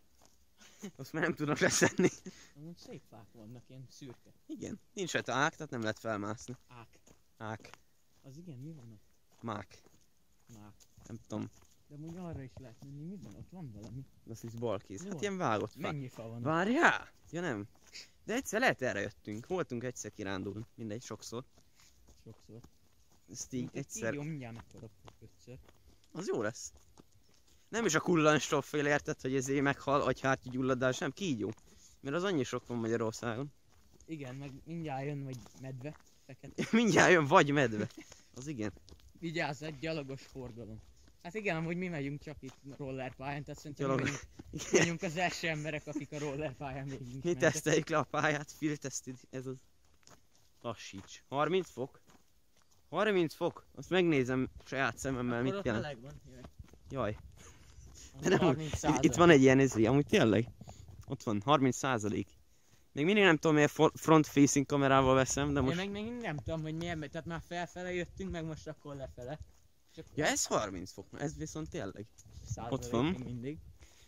<laughs> Azt már nem tudok leszedni. Amúgy szép fák vannak, ilyen szürke. Igen. Nincs rajta ák, tehát nem lehet felmászni. Ák. Ák. Az igen, mi van ott? Mák. Már. Nem tudom. De amúgy arra is lehet menni, mi van ott? Van valami. Az is balkéz. Hát Jó. ilyen vágott fák. Mennyi fa van? Várjál! Ja nem. De egyszer lehet erre jöttünk. Voltunk egyszer kirándulni. Mindegy, sokszor. Sokszor. Ezt így egyszer. Jó, mindjárt megkarok ötször. Az jó lesz. Nem is a kullanstól fél érted, hogy ezért meghal agyhártya gyulladás, nem kígyó. Mert az annyi sok van Magyarországon. Igen, meg mindjárt jön vagy medve, fekete. <laughs> Mindjárt jön vagy medve. Az igen. Vigyázz, egy gyalogos forgalom. Hát igen, amúgy mi megyünk csak itt rollerpályán, tehát szerintem Gyalog- vagyunk, <laughs> az első emberek, akik a rollerpályán végig Mi mentek. teszteljük le a pályát, Phil ez az. Lassíts. 30 fok? 30 fok? Azt megnézem saját szememmel, Akkor mit jelent. van. Jaj. De nem, 30 itt, itt van egy ilyen ezri, amúgy tényleg. Ott van, 30 százalék. Még mindig nem tudom, miért for- front facing kamerával veszem, de Én most... meg még nem tudom, hogy milyen, tehát már felfele jöttünk, meg most akkor lefele. Csak Ja, ez 30 fok, ez viszont tényleg. ott van. mindig.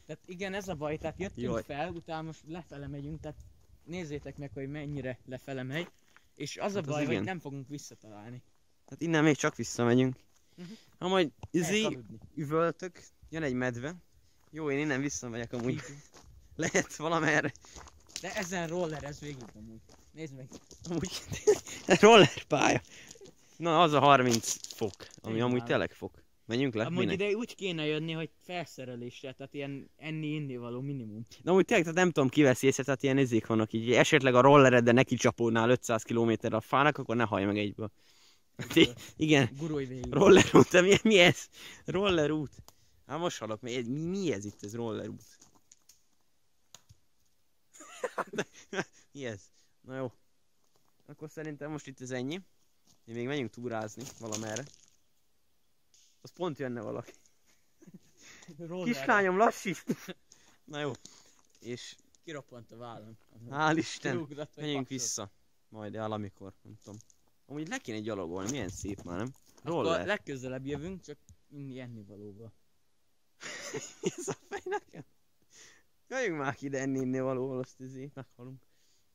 Tehát igen, ez a baj, tehát jöttünk Jaj. fel, utána most lefele megyünk, tehát nézzétek meg, hogy mennyire lefele megy. És az Hát a az baj, hogy igen. nem fogunk visszatalálni. Hát innen még csak visszamegyünk. Mhm. Ha majd izé, üvöltök, jön egy medve. Jó, én innen visszamegyek amúgy. Lehet valamerre. De ezen roller ez végig amúgy. Nézd meg. Amúgy <laughs> roller pálya. Na, az a 30 fok, ami Igen, amúgy ám. tényleg fok. Menjünk le? Amúgy Minek? ide úgy kéne jönni, hogy felszerelésre, tehát ilyen enni-inni való minimum. De amúgy tényleg, tehát nem tudom, kiveszi észre, tehát ilyen izék vannak így. Esetleg a rollered, de neki csapódnál 500 km a fának, akkor ne hallj meg egyből. <laughs> Igen, Gurulj végig. roller út, mi, mi ez? Roller út. Hát most hallok, mi, mi ez itt, ez roller út? <laughs> ez? Na jó. Akkor szerintem most itt ez ennyi. Mi még megyünk túrázni valamerre. Az pont jönne valaki. Kislányom, lassíts! Na jó. És Kiroppant a vállam. hál' Isten, menjünk vissza. Majd valamikor, nem tudom. Amúgy le kéne gyalogolni, milyen szép már, nem? Akkor Roller. legközelebb jövünk, csak inni enni valóba. <laughs> ez a fej nekem? Jöjjünk már ide enni valóval, azt izé, meghalunk.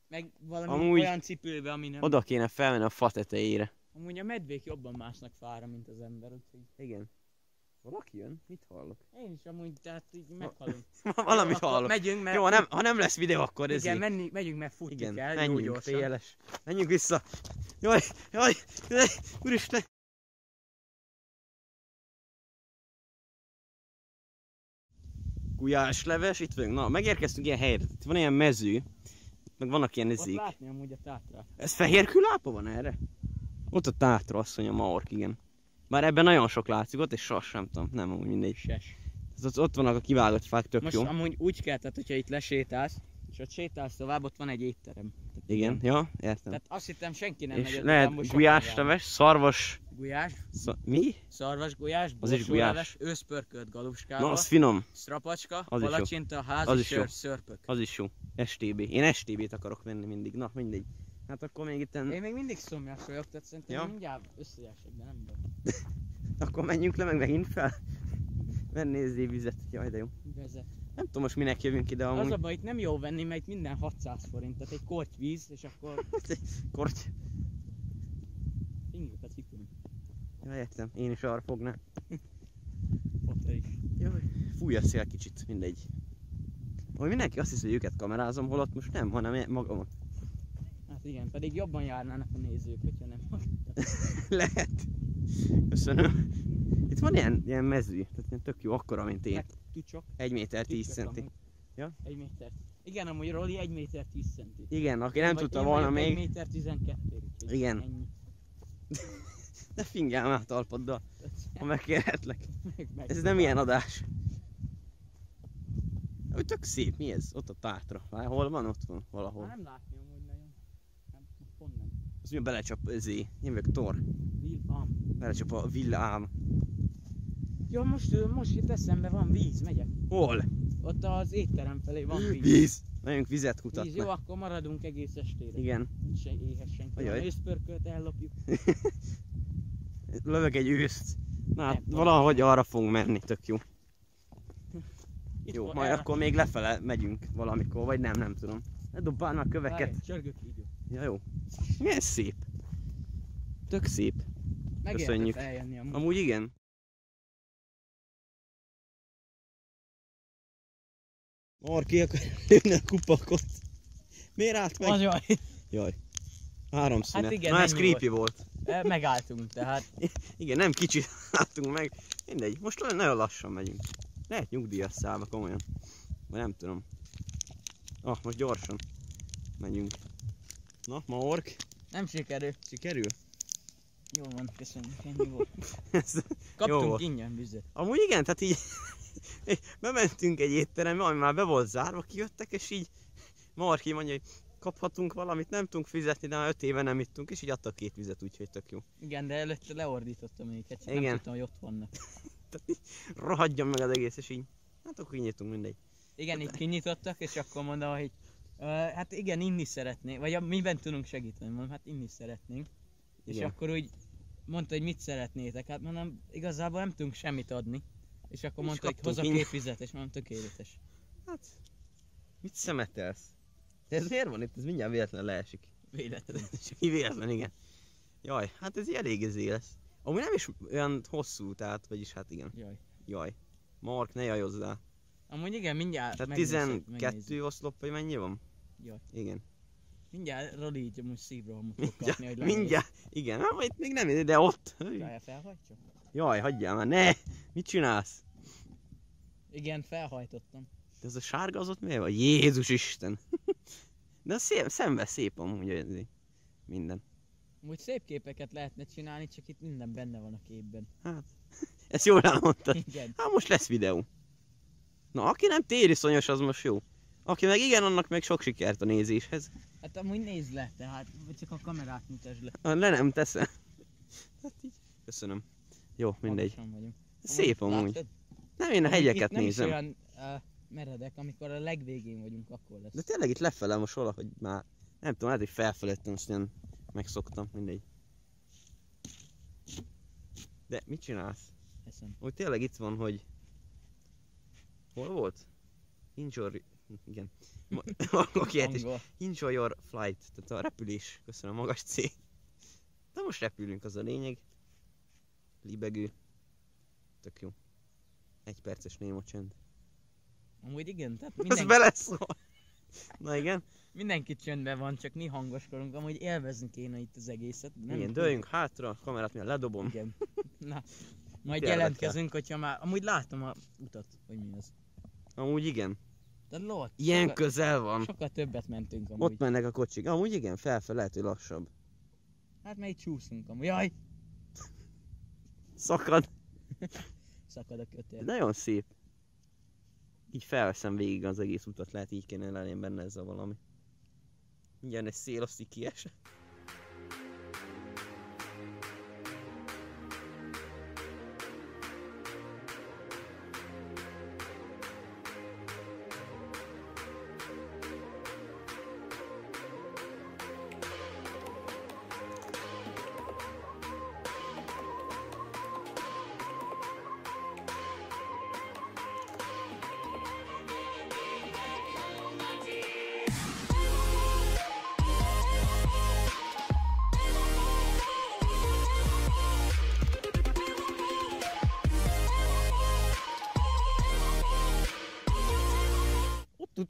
Meg valami Amúgy- olyan cipőbe, ami nem... Oda kéne felmenni a fa tetejére. Amúgy a medvék jobban másznak fára, mint az ember, úgyhogy Igen. Valaki jön? Mit hallok? én is amúgy, tehát így meghalunk. <laughs> Valamit Akkor hallok. Megyünk, mert... Jó, ha nem, ha nem lesz videó, akkor ez Igen, menni, megyünk, mert futni Igen, kell, jó menjünk, gyorsan. PLS. Menjünk vissza. Jaj, jaj, jaj, úristen. Gulyásleves, itt vagyunk. Na, megérkeztünk ilyen helyre. Itt van ilyen mező. Meg vannak ilyen Ott ezék. látni amúgy a tátrát. Ez fehér külápa van erre? Ott a tátra asszony, a Maork, igen. Bár ebben nagyon sok látszik, ott egy sas, nem tudom, nem úgy mindegy. Ses. Ez ott, ott vannak a kivágott fák, tök Most jó. amúgy úgy kell, tehát hogyha itt lesétálsz, és ott sétálsz tovább, ott van egy étterem. Tehát Igen, ja, értem. Tehát azt hittem senki nem megy És oda, lehet gulyás leves, szarvas, Gulyás, sz- mi? szarvas gulyás, Az is gulyás. borsóleves, őszpörkölt galuskával, Na, az finom, strapacska, Az palacsinta, házi Az is sör, jó. szörpök. az is jó. STB. Én STB-t akarok venni mindig, na mindegy. Hát akkor még itt Én még mindig szomjas vagyok, tehát szerintem Ja. mindjárt összeesek, de nem baj. <laughs> Akkor menjünk le, meg megint fel. Mert nézzé vizet. Jaj, de jó. Vezet. Nem tudom most minek jövünk ide Az amúgy. a baj, itt nem jó venni, mert itt minden 600 forint, tehát egy korty víz, és akkor <laughs> Korty. ingőket hipünk. Ja, értem. Én is arra fognám. <laughs> Fotel is. Jaj, fúj a szél kicsit, mindegy. Hogy mindenki azt hiszi, hogy őket kamerázom, holott most nem, hanem magamat. Hát igen, pedig jobban járnának a nézők, hogyha nem <laughs> Lehet. Köszönöm. Itt van ilyen, ilyen mező, tehát ilyen tök jó, akkora, mint én. Hát, tucsok. 1 méter 10 tücsök centi. amúgy. Ja? Egy méter. Igen, amúgy Roli 1 méter 10 centi. Igen, aki nem Vagy tudta volna még, 1 méter 12. úgyhogy Igen. Ennyi. <laughs> de fingjál már a talpaddal, ha megkérhetlek. <laughs> Meg- meg- Ez nem ilyen adás. Úgy tök szép, mi ez? Ott a tátra. Várj, hol van? Ott van, Már valahol. nem látni amúgy nagyon. Nem, pont nem. Az mi belecsap, ezé. Én vagyok Thor. Vil, am. Belecsap a villám. Ja, most, most itt eszembe van víz, megyek. Hol? Ott az étterem felé van víz. Víz. Megyünk vizet kutatni. Víz, jó, akkor maradunk egész estére. Igen. Nincs se éhes senki. Ajaj. Őszpörkölt ellopjuk. <laughs> Lövök egy őszt. Na, hát valahogy arra fogunk menni, tök jó. Itt Jó, majd erre- akkor még lefele megyünk valamikor, vagy nem, nem tudom. Ne a köveket. Várj, Csörgök így. Ja, jó. Milyen szép. Tök szép. Megérte Köszönjük. feljönni amúgy. Amúgy igen. Marki akar <laughs> lőni a kupakot. Miért állt meg? Az jaj. Jaj. Három szünet. Hát igen, Na ez creepy volt. E, Megálltunk, tehát <laughs> Igen, nem kicsit láttunk meg. Mindegy, most olyan nagyon lassan megyünk. Lehet nyugdíjas szállva, komolyan. Vagy nem tudom. Ah, most gyorsan megyünk. Na, ma ork. nem sikerül. Sikerül? Jó van, köszönjük, ennyi volt. Jó Kaptunk volt. ingyen vizet. Amúgy igen, tehát így <laughs> bementünk egy étterembe, ami már be volt zárva, kijöttek, és így Marki mondja, hogy kaphatunk valamit, nem tudunk fizetni, de már öt éve nem ittunk, és így adtak két vizet, úgyhogy tök jó. Igen, de előtte leordítottam őket, csak Igen. nem tudtam, hogy ott vannak. <laughs> Tehát így rohadjon meg az egész, és így, hát akkor így nyitunk, mindegy. Igen, így <laughs> kinyitottak, és akkor mondom, hogy uh, hát igen, inni szeretnénk, vagy miben tudunk segíteni, mondom, hát inni szeretnénk. És Igen. akkor úgy mondta, hogy mit szeretnétek, hát mondom, igazából nem tudunk semmit adni. És akkor És mondta, hogy hozok vizet, és mondom, tökéletes. Hát, mit szemetelsz? De ez miért van itt? Ez mindjárt véletlen leesik. Véletlen. <laughs> Véletlen, igen. Jaj, hát ez elég ezé lesz. Amúgy nem is olyan hosszú, tehát, vagyis hát igen. Jaj. Jaj. Mark, ne jajozzál. Amúgy igen, mindjárt Tehát megnézzük, 12 megnézzük. oszlop, vagy mennyi van? Jaj. Igen. Mindjárt Roli így most szívrohamot <laughs> fog kapni, hogy mindjárt. Igen, hát itt még nem, de ott. Rája felhajtja? Jaj, hagyjál már, ne! Mit csinálsz? Igen, felhajtottam. De ez a sárga az ott miért van? Jézus Isten! <laughs> De a szép, szembe szép amúgy ez minden. Úgy szép képeket lehetne csinálni, csak itt minden benne van a képben. Hát, <laughs> ezt jól elmondtad. Igen. Hát most lesz videó. Na, aki nem tériszonyos, az most jó. Aki meg igen, annak meg sok sikert a nézéshez. Hát amúgy nézd le, tehát, csak a kamerát mutasd le. Ha le nem teszem. Hát így. Köszönöm. Jó, mindegy. Vagyunk. Szép amúgy. Látod? Nem, én a hegyeket nem nézem. is olyan uh, meredek, amikor a legvégén vagyunk, akkor lesz. De tényleg itt lefele most valahogy már, nem tudom, lehet, hogy felfelettem, azt ilyen megszoktam, mindegy. De mit csinálsz? Eszem. Úgy tényleg itt van, hogy... Hol volt? Enjoy... Igen. Is. Angol. Enjoy your flight, tehát a repülés. Köszönöm, magas C. De most repülünk, az a lényeg. Libegő. Tök jó. Egy perces néma csend. Amúgy igen, tehát Ez minden, beleszól. Na igen. mindenki csöndben van, csak mi hangoskodunk, amúgy élvezni kéne itt az egészet. Nem igen, dőljünk hátra, a kamerát mi ledobom. Igen. <laughs> Na, majd jelentkezünk, hogyha már, amúgy látom a utat, hogy mi az. Amúgy igen. De lót, Ilyen sokkal, közel van. sokkal többet mentünk amúgy. Ott mennek a kocsik. Amúgy igen, felfel lehet, hogy lassabb. Hát mely csúszunk amúgy. Jaj, Szakad. szakad a kötél. Nagyon szép. Így felveszem végig az egész utat, lehet így kéne lenni benne ez a valami. Mindjárt egy szél, azt így kiesett.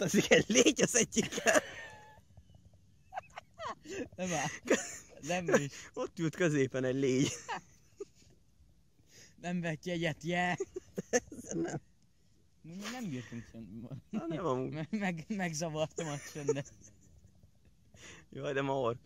Utazik egy légy az egyikkel. Nem áll. Nem is. Ott ült középen egy légy. Nem vett jegyet, je. Nem. Mi nem bírtunk. Na, nem amúgy. Me- meg, megzavartam a csöndet. Jaj, de ma ork.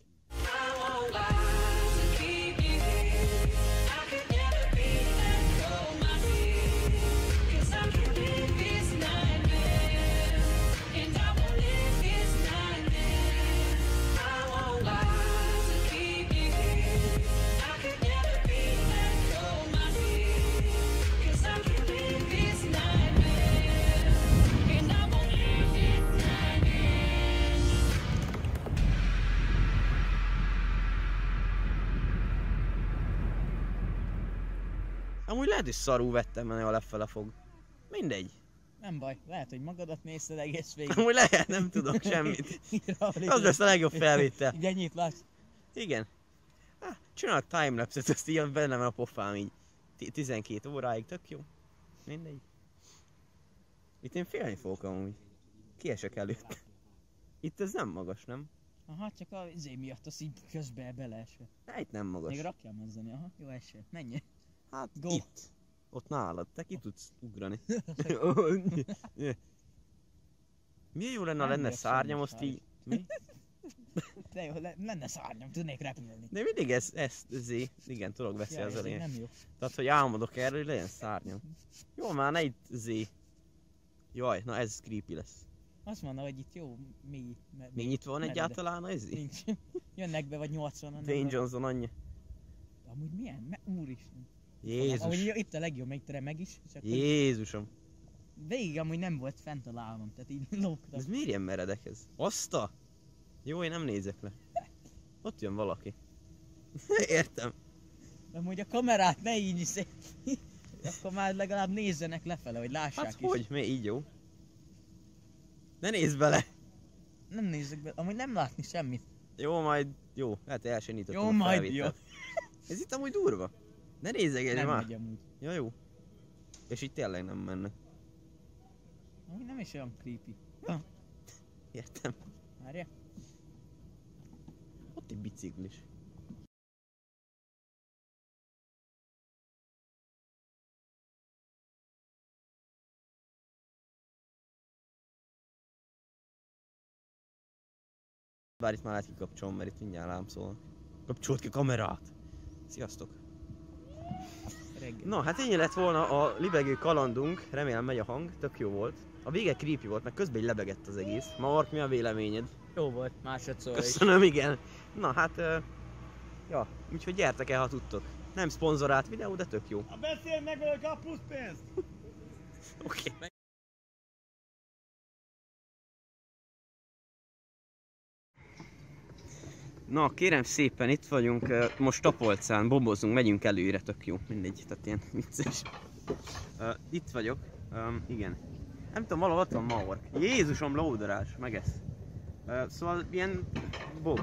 Amúgy lehet, hogy szarú vettem, mert a lefele fog. Mindegy. Nem baj, lehet, hogy magadat nézted egész végig. Amúgy lehet, nem tudok semmit. <laughs> Az lesz a legjobb felvétel. Így ennyit látsz. Igen. Ah, csinálok timelapse-et, azt ilyen benne van a pofám így. Ti- 12 óráig, tök jó. Mindegy. Itt én félni fogok amúgy. Kiesek előtt. Itt ez nem magas, nem? Aha, csak a izé miatt az így közbe beleesve. De itt nem magas. Még rakjam mozdani, aha, jó eső. Menj. Hát Go. itt. Ott nálad. Te ki tudsz ugrani. <laughs> <laughs> Milyen jó lenne, ha lenne szárnyam, azt így... Mi? <laughs> De jó, le- lenne szárnyam, tudnék repülni. De mindig ez, ez, zé, igen, tudok Ja, az ez elején. nem jó. Tehát, hogy álmodok erről, hogy legyen szárnyam. Jó, már ne itt zé. Jaj, na ez creepy lesz. Azt mondom, hogy itt jó, me- Még nyitva van egyáltalán ez? Nincs. Jönnek be vagy 80 an Dwayne Johnson anyja. Amúgy milyen? Me- úristen. Jézus. Jó, itt a legjobb, még tere meg is. Csak hogy Jézusom. végig amúgy nem volt fent a lábam, tehát így <laughs> lógtam. Ez miért ilyen meredek ez? Azt a? Jó, én nem nézek le. Ott jön valaki. <laughs> Értem. De amúgy a kamerát ne így szép. <laughs> Akkor már legalább nézzenek lefele, hogy lássák Hát is. hogy? Mi így jó? Ne nézz bele! Nem nézzük be, amúgy nem látni semmit. Jó, majd... Jó, hát el sem nyitottam Jó, a majd felvételt. Ez itt amúgy durva. Ne Nem már. megy amúgy. Ja, jó. És itt tényleg nem mennek. Amúgy nem is olyan creepy. Értem. Várja. Ott egy biciklis. Bár itt már lehet kikapcsolom, mert itt mindjárt rám szól. Kapcsolt ki a kamerát! Sziasztok! Reggel. Na, hát ennyi lett volna a libegő kalandunk, remélem megy a hang, tök jó volt. A vége creepy volt, meg közben így lebegett az egész. Mark, mi a véleményed? Jó volt, másodszor is. Köszönöm, igen. Na hát, uh, ja, úgyhogy gyertek el, ha tudtok. Nem szponzorált videó, de tök jó. A beszél meg a plusz pénzt! Oké. Okay. Na, kérem szépen, itt vagyunk, most Tapolcán, bobozunk, megyünk előre, tök jó, mindegy, tehát ilyen vicces. Uh, itt vagyok, um, igen. Nem tudom, valahol ott van Maork. Jézusom, lóderás, megesz. Uh, szóval ilyen bob.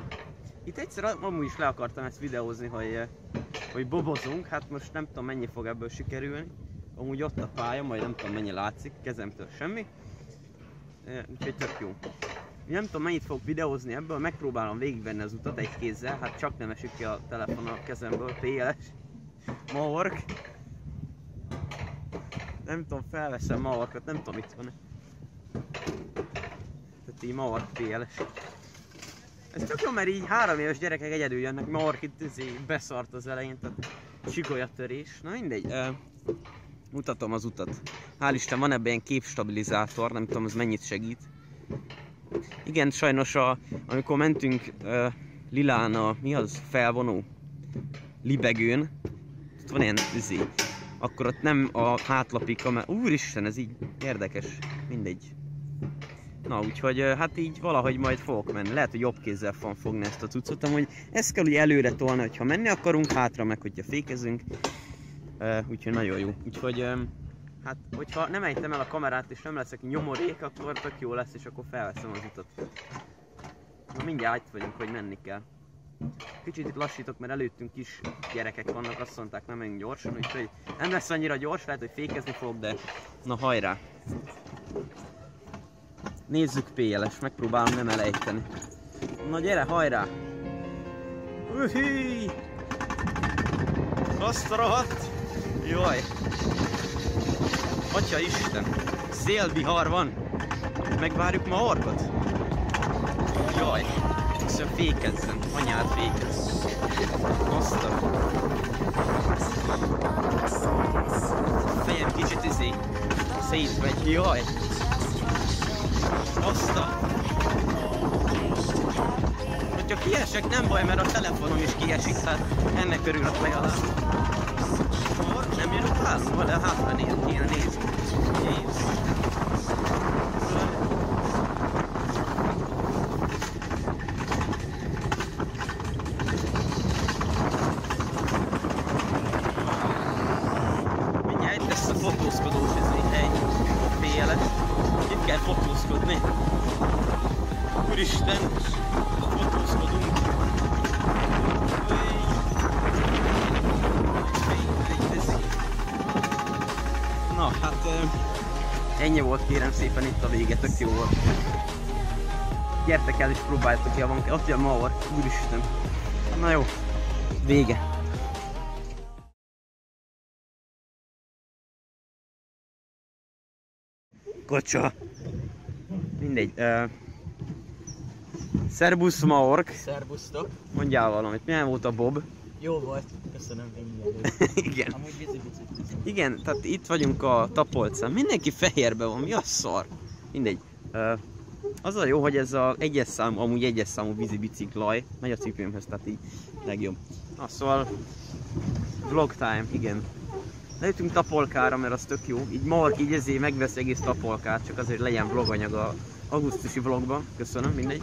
Itt egyszer am- amúgy is le akartam ezt videózni, hogy, hogy bobozunk, hát most nem tudom mennyi fog ebből sikerülni. Amúgy ott a pálya, majd nem tudom mennyi látszik, kezemtől semmi. Uh, úgyhogy tök jó. Nem tudom mennyit fogok videózni ebből, megpróbálom végigvenni az utat egy kézzel, hát csak nem esik ki a telefon a kezemből, PLS. Maork. Nem tudom, felveszem Maorkot, nem tudom itt van Tehát így Maork PLS. Ez tök jó, mert így három éves gyerekek egyedül jönnek, Maork itt izé beszart az elején, tehát sikolyatörés. Na mindegy, uh, mutatom az utat. Hál' Isten van ebben ilyen képstabilizátor, nem tudom, ez mennyit segít. Igen, sajnos a, amikor mentünk uh, Lilán a, mi az, felvonó libegőn, ott van ilyen izé, akkor ott nem a hátlapi kamera, úristen, ez így érdekes, mindegy. Na, úgyhogy hát így valahogy majd fogok menni. Lehet, hogy jobb kézzel fogom fogni ezt a cuccot, hogy ezt kell ugye előre tolni, hogyha menni akarunk, hátra meg, hogyha fékezünk. Uh, úgyhogy nagyon jó. Úgyhogy um, Hát, hogyha nem ejtem el a kamerát és nem leszek nyomorék, akkor tök jó lesz, és akkor felveszem az utat. Na mindjárt itt vagyunk, hogy menni kell. Kicsit itt lassítok, mert előttünk is gyerekek vannak, azt mondták nem menjünk gyorsan, úgyhogy nem lesz annyira gyors, lehet, hogy fékezni fogok, de na hajrá! Nézzük PLS, megpróbálom nem elejteni. Na gyere, hajrá! Uhi! Azt rohadt! Jaj! Atya Isten! Szélvihar van! Megvárjuk ma orkot? Jaj! Köszönöm fékezzen, anyád fékezz. Azt a... Fejem kicsit izé, szétmegy, jaj! Azt a... Hogyha kiesek, nem baj, mert a telefonom is kiesik, tehát ennek örülök legalább. Or, nem jön utánunk, vagy a hátra néz, kéne szépen itt a vége, tök jó volt. Gyertek el és próbáljátok ki, van, ott jön Maor, úristen. Na jó, vége. Kocsa. Mindegy. Uh, Szerbusz Maork, Szerbusztok. mondjál valamit. Milyen volt a Bob? Jó volt. Köszönöm mindjárt. <laughs> Igen. Amúgy bizi. Igen, tehát itt vagyunk a Tapolcán. Mindenki fehérbe van, mi a szar? Mindegy. Uh, az a jó, hogy ez a egyes számú, amúgy egyes számú vízi biciklaj, megy a cipőmhez, tehát így legjobb. Na szóval, vlog time, igen. Lejöttünk Tapolkára, mert az tök jó. Így Mark így ezért megvesz egész Tapolkát, csak azért legyen vloganyag a augusztusi vlogban. Köszönöm, mindegy.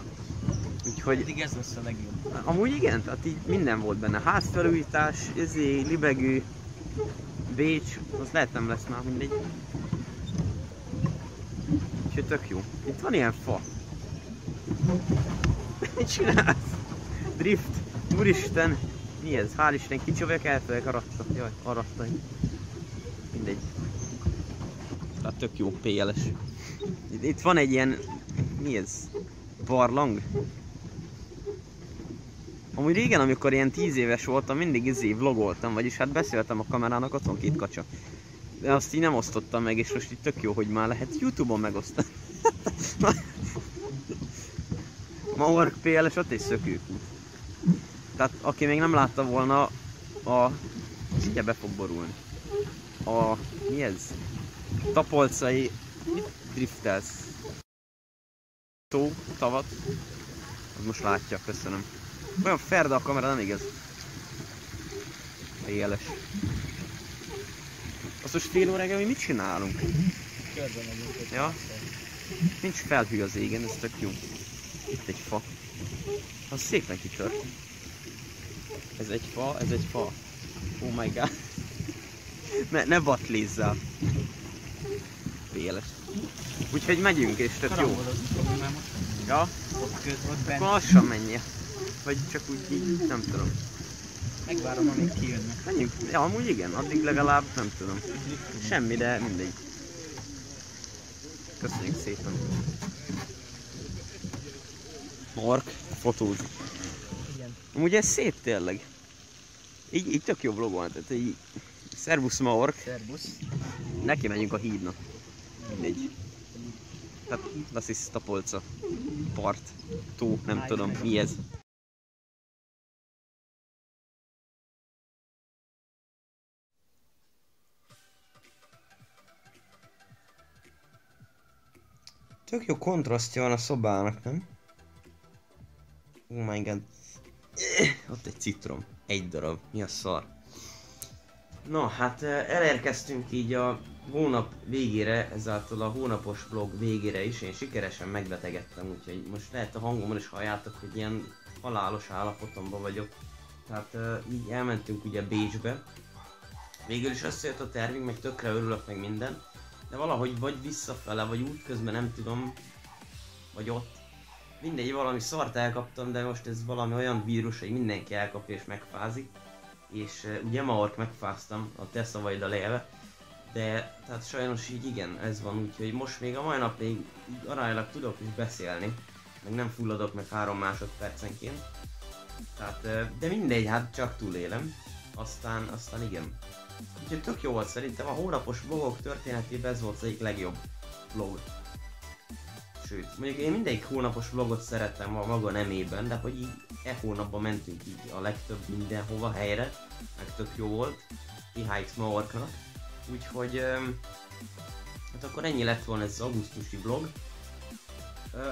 Úgyhogy Pedig ez lesz a legjobb. Amúgy igen, tehát így minden volt benne. Házfelújítás, izé, libegő, Bécs, az lehet nem lesz már mindegy. Úgyhogy tök jó. Itt van ilyen fa. <laughs> Mit csinálsz? Drift. Úristen. Mi ez? Hál' Isten, kicsi vagyok, elfelejek a ratta. Jaj, a ratta. Mindegy. Tehát tök jó, PLS. Itt van egy ilyen, mi ez? Barlang? Amúgy régen, amikor ilyen 10 éves voltam, mindig izé vlogoltam, vagyis hát beszéltem a kamerának, ott van két kacsa. De azt így nem osztottam meg, és most itt tök jó, hogy már lehet Youtube-on megosztani. <laughs> Ma Ork PLS ott egy szökőkút. Tehát aki még nem látta volna, a... Ugye be fog borulni. A... Mi ez? Tapolcai... Mit driftelsz? Tó, tavat. Az most látja, köszönöm. Olyan ferde a kamera, nem igaz? A jeles. Azt most fél óráig mi mit csinálunk? Körbe megyünk. Ja. Nincs felhő az égen, ez tök jó. Itt egy fa. Az szépen kitört. Ez egy fa, ez egy fa. Oh my god. <laughs> Ne, ne batlézzál. Véles. Úgyhogy megyünk és tök jó. Ja, Ott, ott bent. akkor lassan menjél. Vagy csak úgy így, nem tudom. Megvárom, amíg kijönnek. Menjünk. Ja, amúgy igen, addig legalább nem tudom. Semmi, de mindegy. Köszönjük szépen. Mark, fotóz. Igen. Amúgy ez szép tényleg. Így, így tök jó vlog van, tehát így... Szervusz Mark, Szerbusz. neki megyünk a hídnak. Mindegy. Tehát das ist Tapolca. Part. Tó, nem Állj tudom, mi ez. Tök jó kontrasztja van a szobának, nem? Oh my god. Eh, Ott egy citrom. Egy darab. Mi a szar? No, hát eh, elérkeztünk így a hónap végére, ezáltal a hónapos vlog végére is. Én sikeresen megbetegedtem, úgyhogy most lehet a hangomon is halljátok, hogy ilyen halálos állapotomban vagyok. Tehát eh, így elmentünk ugye Bécsbe. Végül is összejött a tervünk, meg tökre örülök, meg minden. De valahogy vagy visszafele, vagy útközben nem tudom, vagy ott. Mindegy, valami szart elkaptam, de most ez valami olyan vírus, hogy mindenki elkapja és megfázik. És uh, ugye Maork megfáztam, a te szavaiddal élve. De, tehát sajnos így igen, ez van, úgyhogy most még a mai nap még így aránylag tudok is beszélni, meg nem fulladok meg három másodpercenként. Tehát, ö, de mindegy, hát csak túlélem. Aztán, aztán igen. Úgyhogy tök jó volt szerintem, a hónapos vlogok történetében ez volt az egyik legjobb vlog. Sőt, mondjuk én mindegyik hónapos vlogot szerettem a maga nemében, de hogy így e hónapban mentünk így a legtöbb mindenhova helyre, meg tök jó volt, THX Maorknak. Úgyhogy, hát akkor ennyi lett volna ez az augusztusi vlog.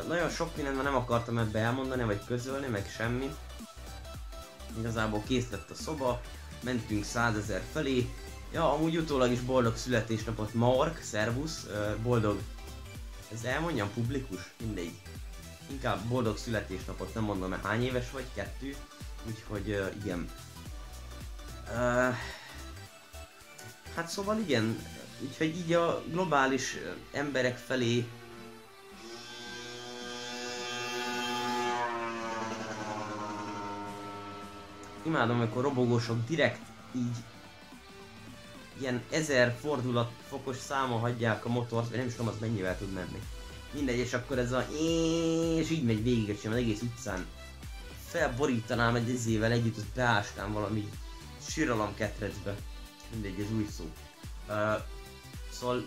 Nagyon sok mindent már nem akartam ebbe elmondani, vagy közölni, meg semmi. Igazából kész lett a szoba, mentünk 100 ezer felé. Ja, amúgy utólag is boldog születésnapot Mark, szervusz, boldog ez elmondjam publikus? Mindegy. Inkább boldog születésnapot, nem mondom, mert hány éves vagy? Kettő. Úgyhogy igen. Hát szóval igen, úgyhogy így a globális emberek felé imádom, amikor robogósok direkt így ilyen ezer fordulat fokos száma hagyják a motort, vagy nem is tudom az mennyivel tud menni. Mindegy, és akkor ez a és így megy végig az egész utcán. Felborítanám egy izével együtt, azt beástám valami síralom ketrecbe. Mindegy, ez új szó. Uh, szóval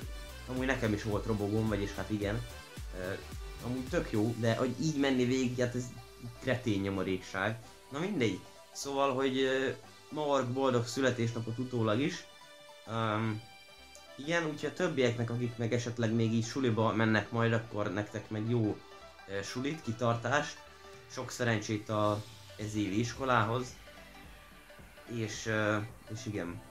amúgy nekem is volt robogóm, vagyis hát igen. Uh, amúgy tök jó, de hogy így menni végig, hát ez kretén nyomorékság. Na mindegy. Szóval, hogy Mark boldog születésnapot utólag is. Um, igen, úgyhogy a többieknek, akik meg esetleg még így suliba mennek majd, akkor nektek meg jó sulit, kitartást, sok szerencsét a ez évi iskolához, és, és igen.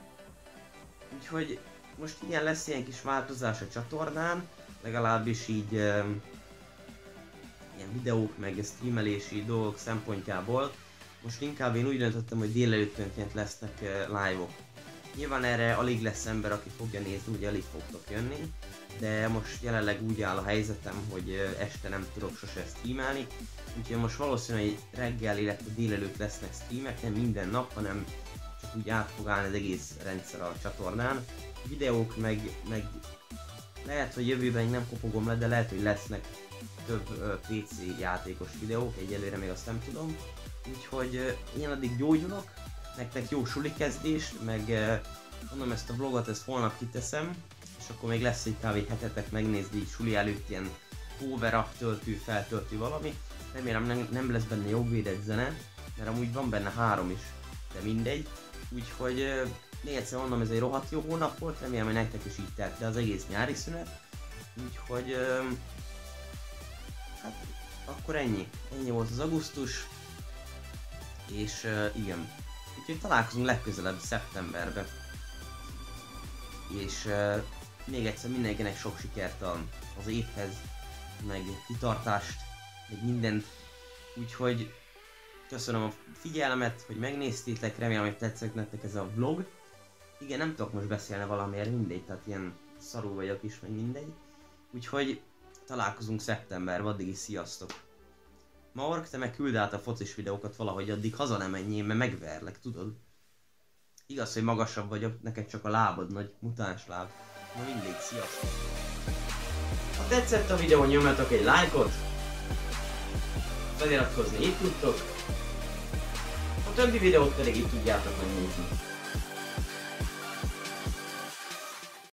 Úgyhogy most ilyen lesz ilyen kis változás a csatornán, legalábbis így ilyen videók meg streamelési dolgok szempontjából. Most inkább én úgy döntöttem, hogy délelőttönként lesznek uh, live-ok. Nyilván erre alig lesz ember, aki fogja nézni, ugye alig fogtok jönni, de most jelenleg úgy áll a helyzetem, hogy uh, este nem tudok sose streamelni, úgyhogy most valószínűleg reggel, illetve délelőtt lesznek streamek, nem minden nap, hanem csak úgy át fog állni az egész rendszer a csatornán. Videók meg, meg lehet, hogy jövőben még nem kopogom le, de lehet, hogy lesznek több uh, PC játékos videók, egyelőre még azt nem tudom. Úgyhogy én addig gyógyulok, nektek jó suli kezdés, meg mondom ezt a vlogot, ezt holnap kiteszem, és akkor még lesz egy kb. hetetek megnézni így suli előtt ilyen power up töltő, feltöltő valami. Remélem nem, nem lesz benne jogvédett zene, mert amúgy van benne három is, de mindegy. Úgyhogy még egyszer mondom, ez egy rohadt jó hónap volt, remélem, hogy nektek is így tett, de az egész nyári szünet. Úgyhogy hát akkor ennyi. Ennyi volt az augusztus. És uh, igen. Úgyhogy találkozunk legközelebb szeptemberben. És uh, még egyszer mindenkinek sok sikert a, az évhez, meg kitartást, meg mindent. Úgyhogy köszönöm a figyelmet, hogy megnéztétek, remélem, hogy tetszett nektek ez a vlog. Igen, nem tudok most beszélni valamiért, mindegy, tehát ilyen szarul vagyok is, meg mindegy. Úgyhogy találkozunk szeptemberben, addig is sziasztok! Mark, te meg küld át a focis videókat valahogy, addig haza nem menjél, mert megverlek, tudod? Igaz, hogy magasabb vagyok, neked csak a lábad nagy, mutáns láb. Na mindegy, sziasztok! Ha tetszett a videó, nyomjatok egy lájkot, feliratkozni itt tudtok, a többi videót pedig itt tudjátok megnézni.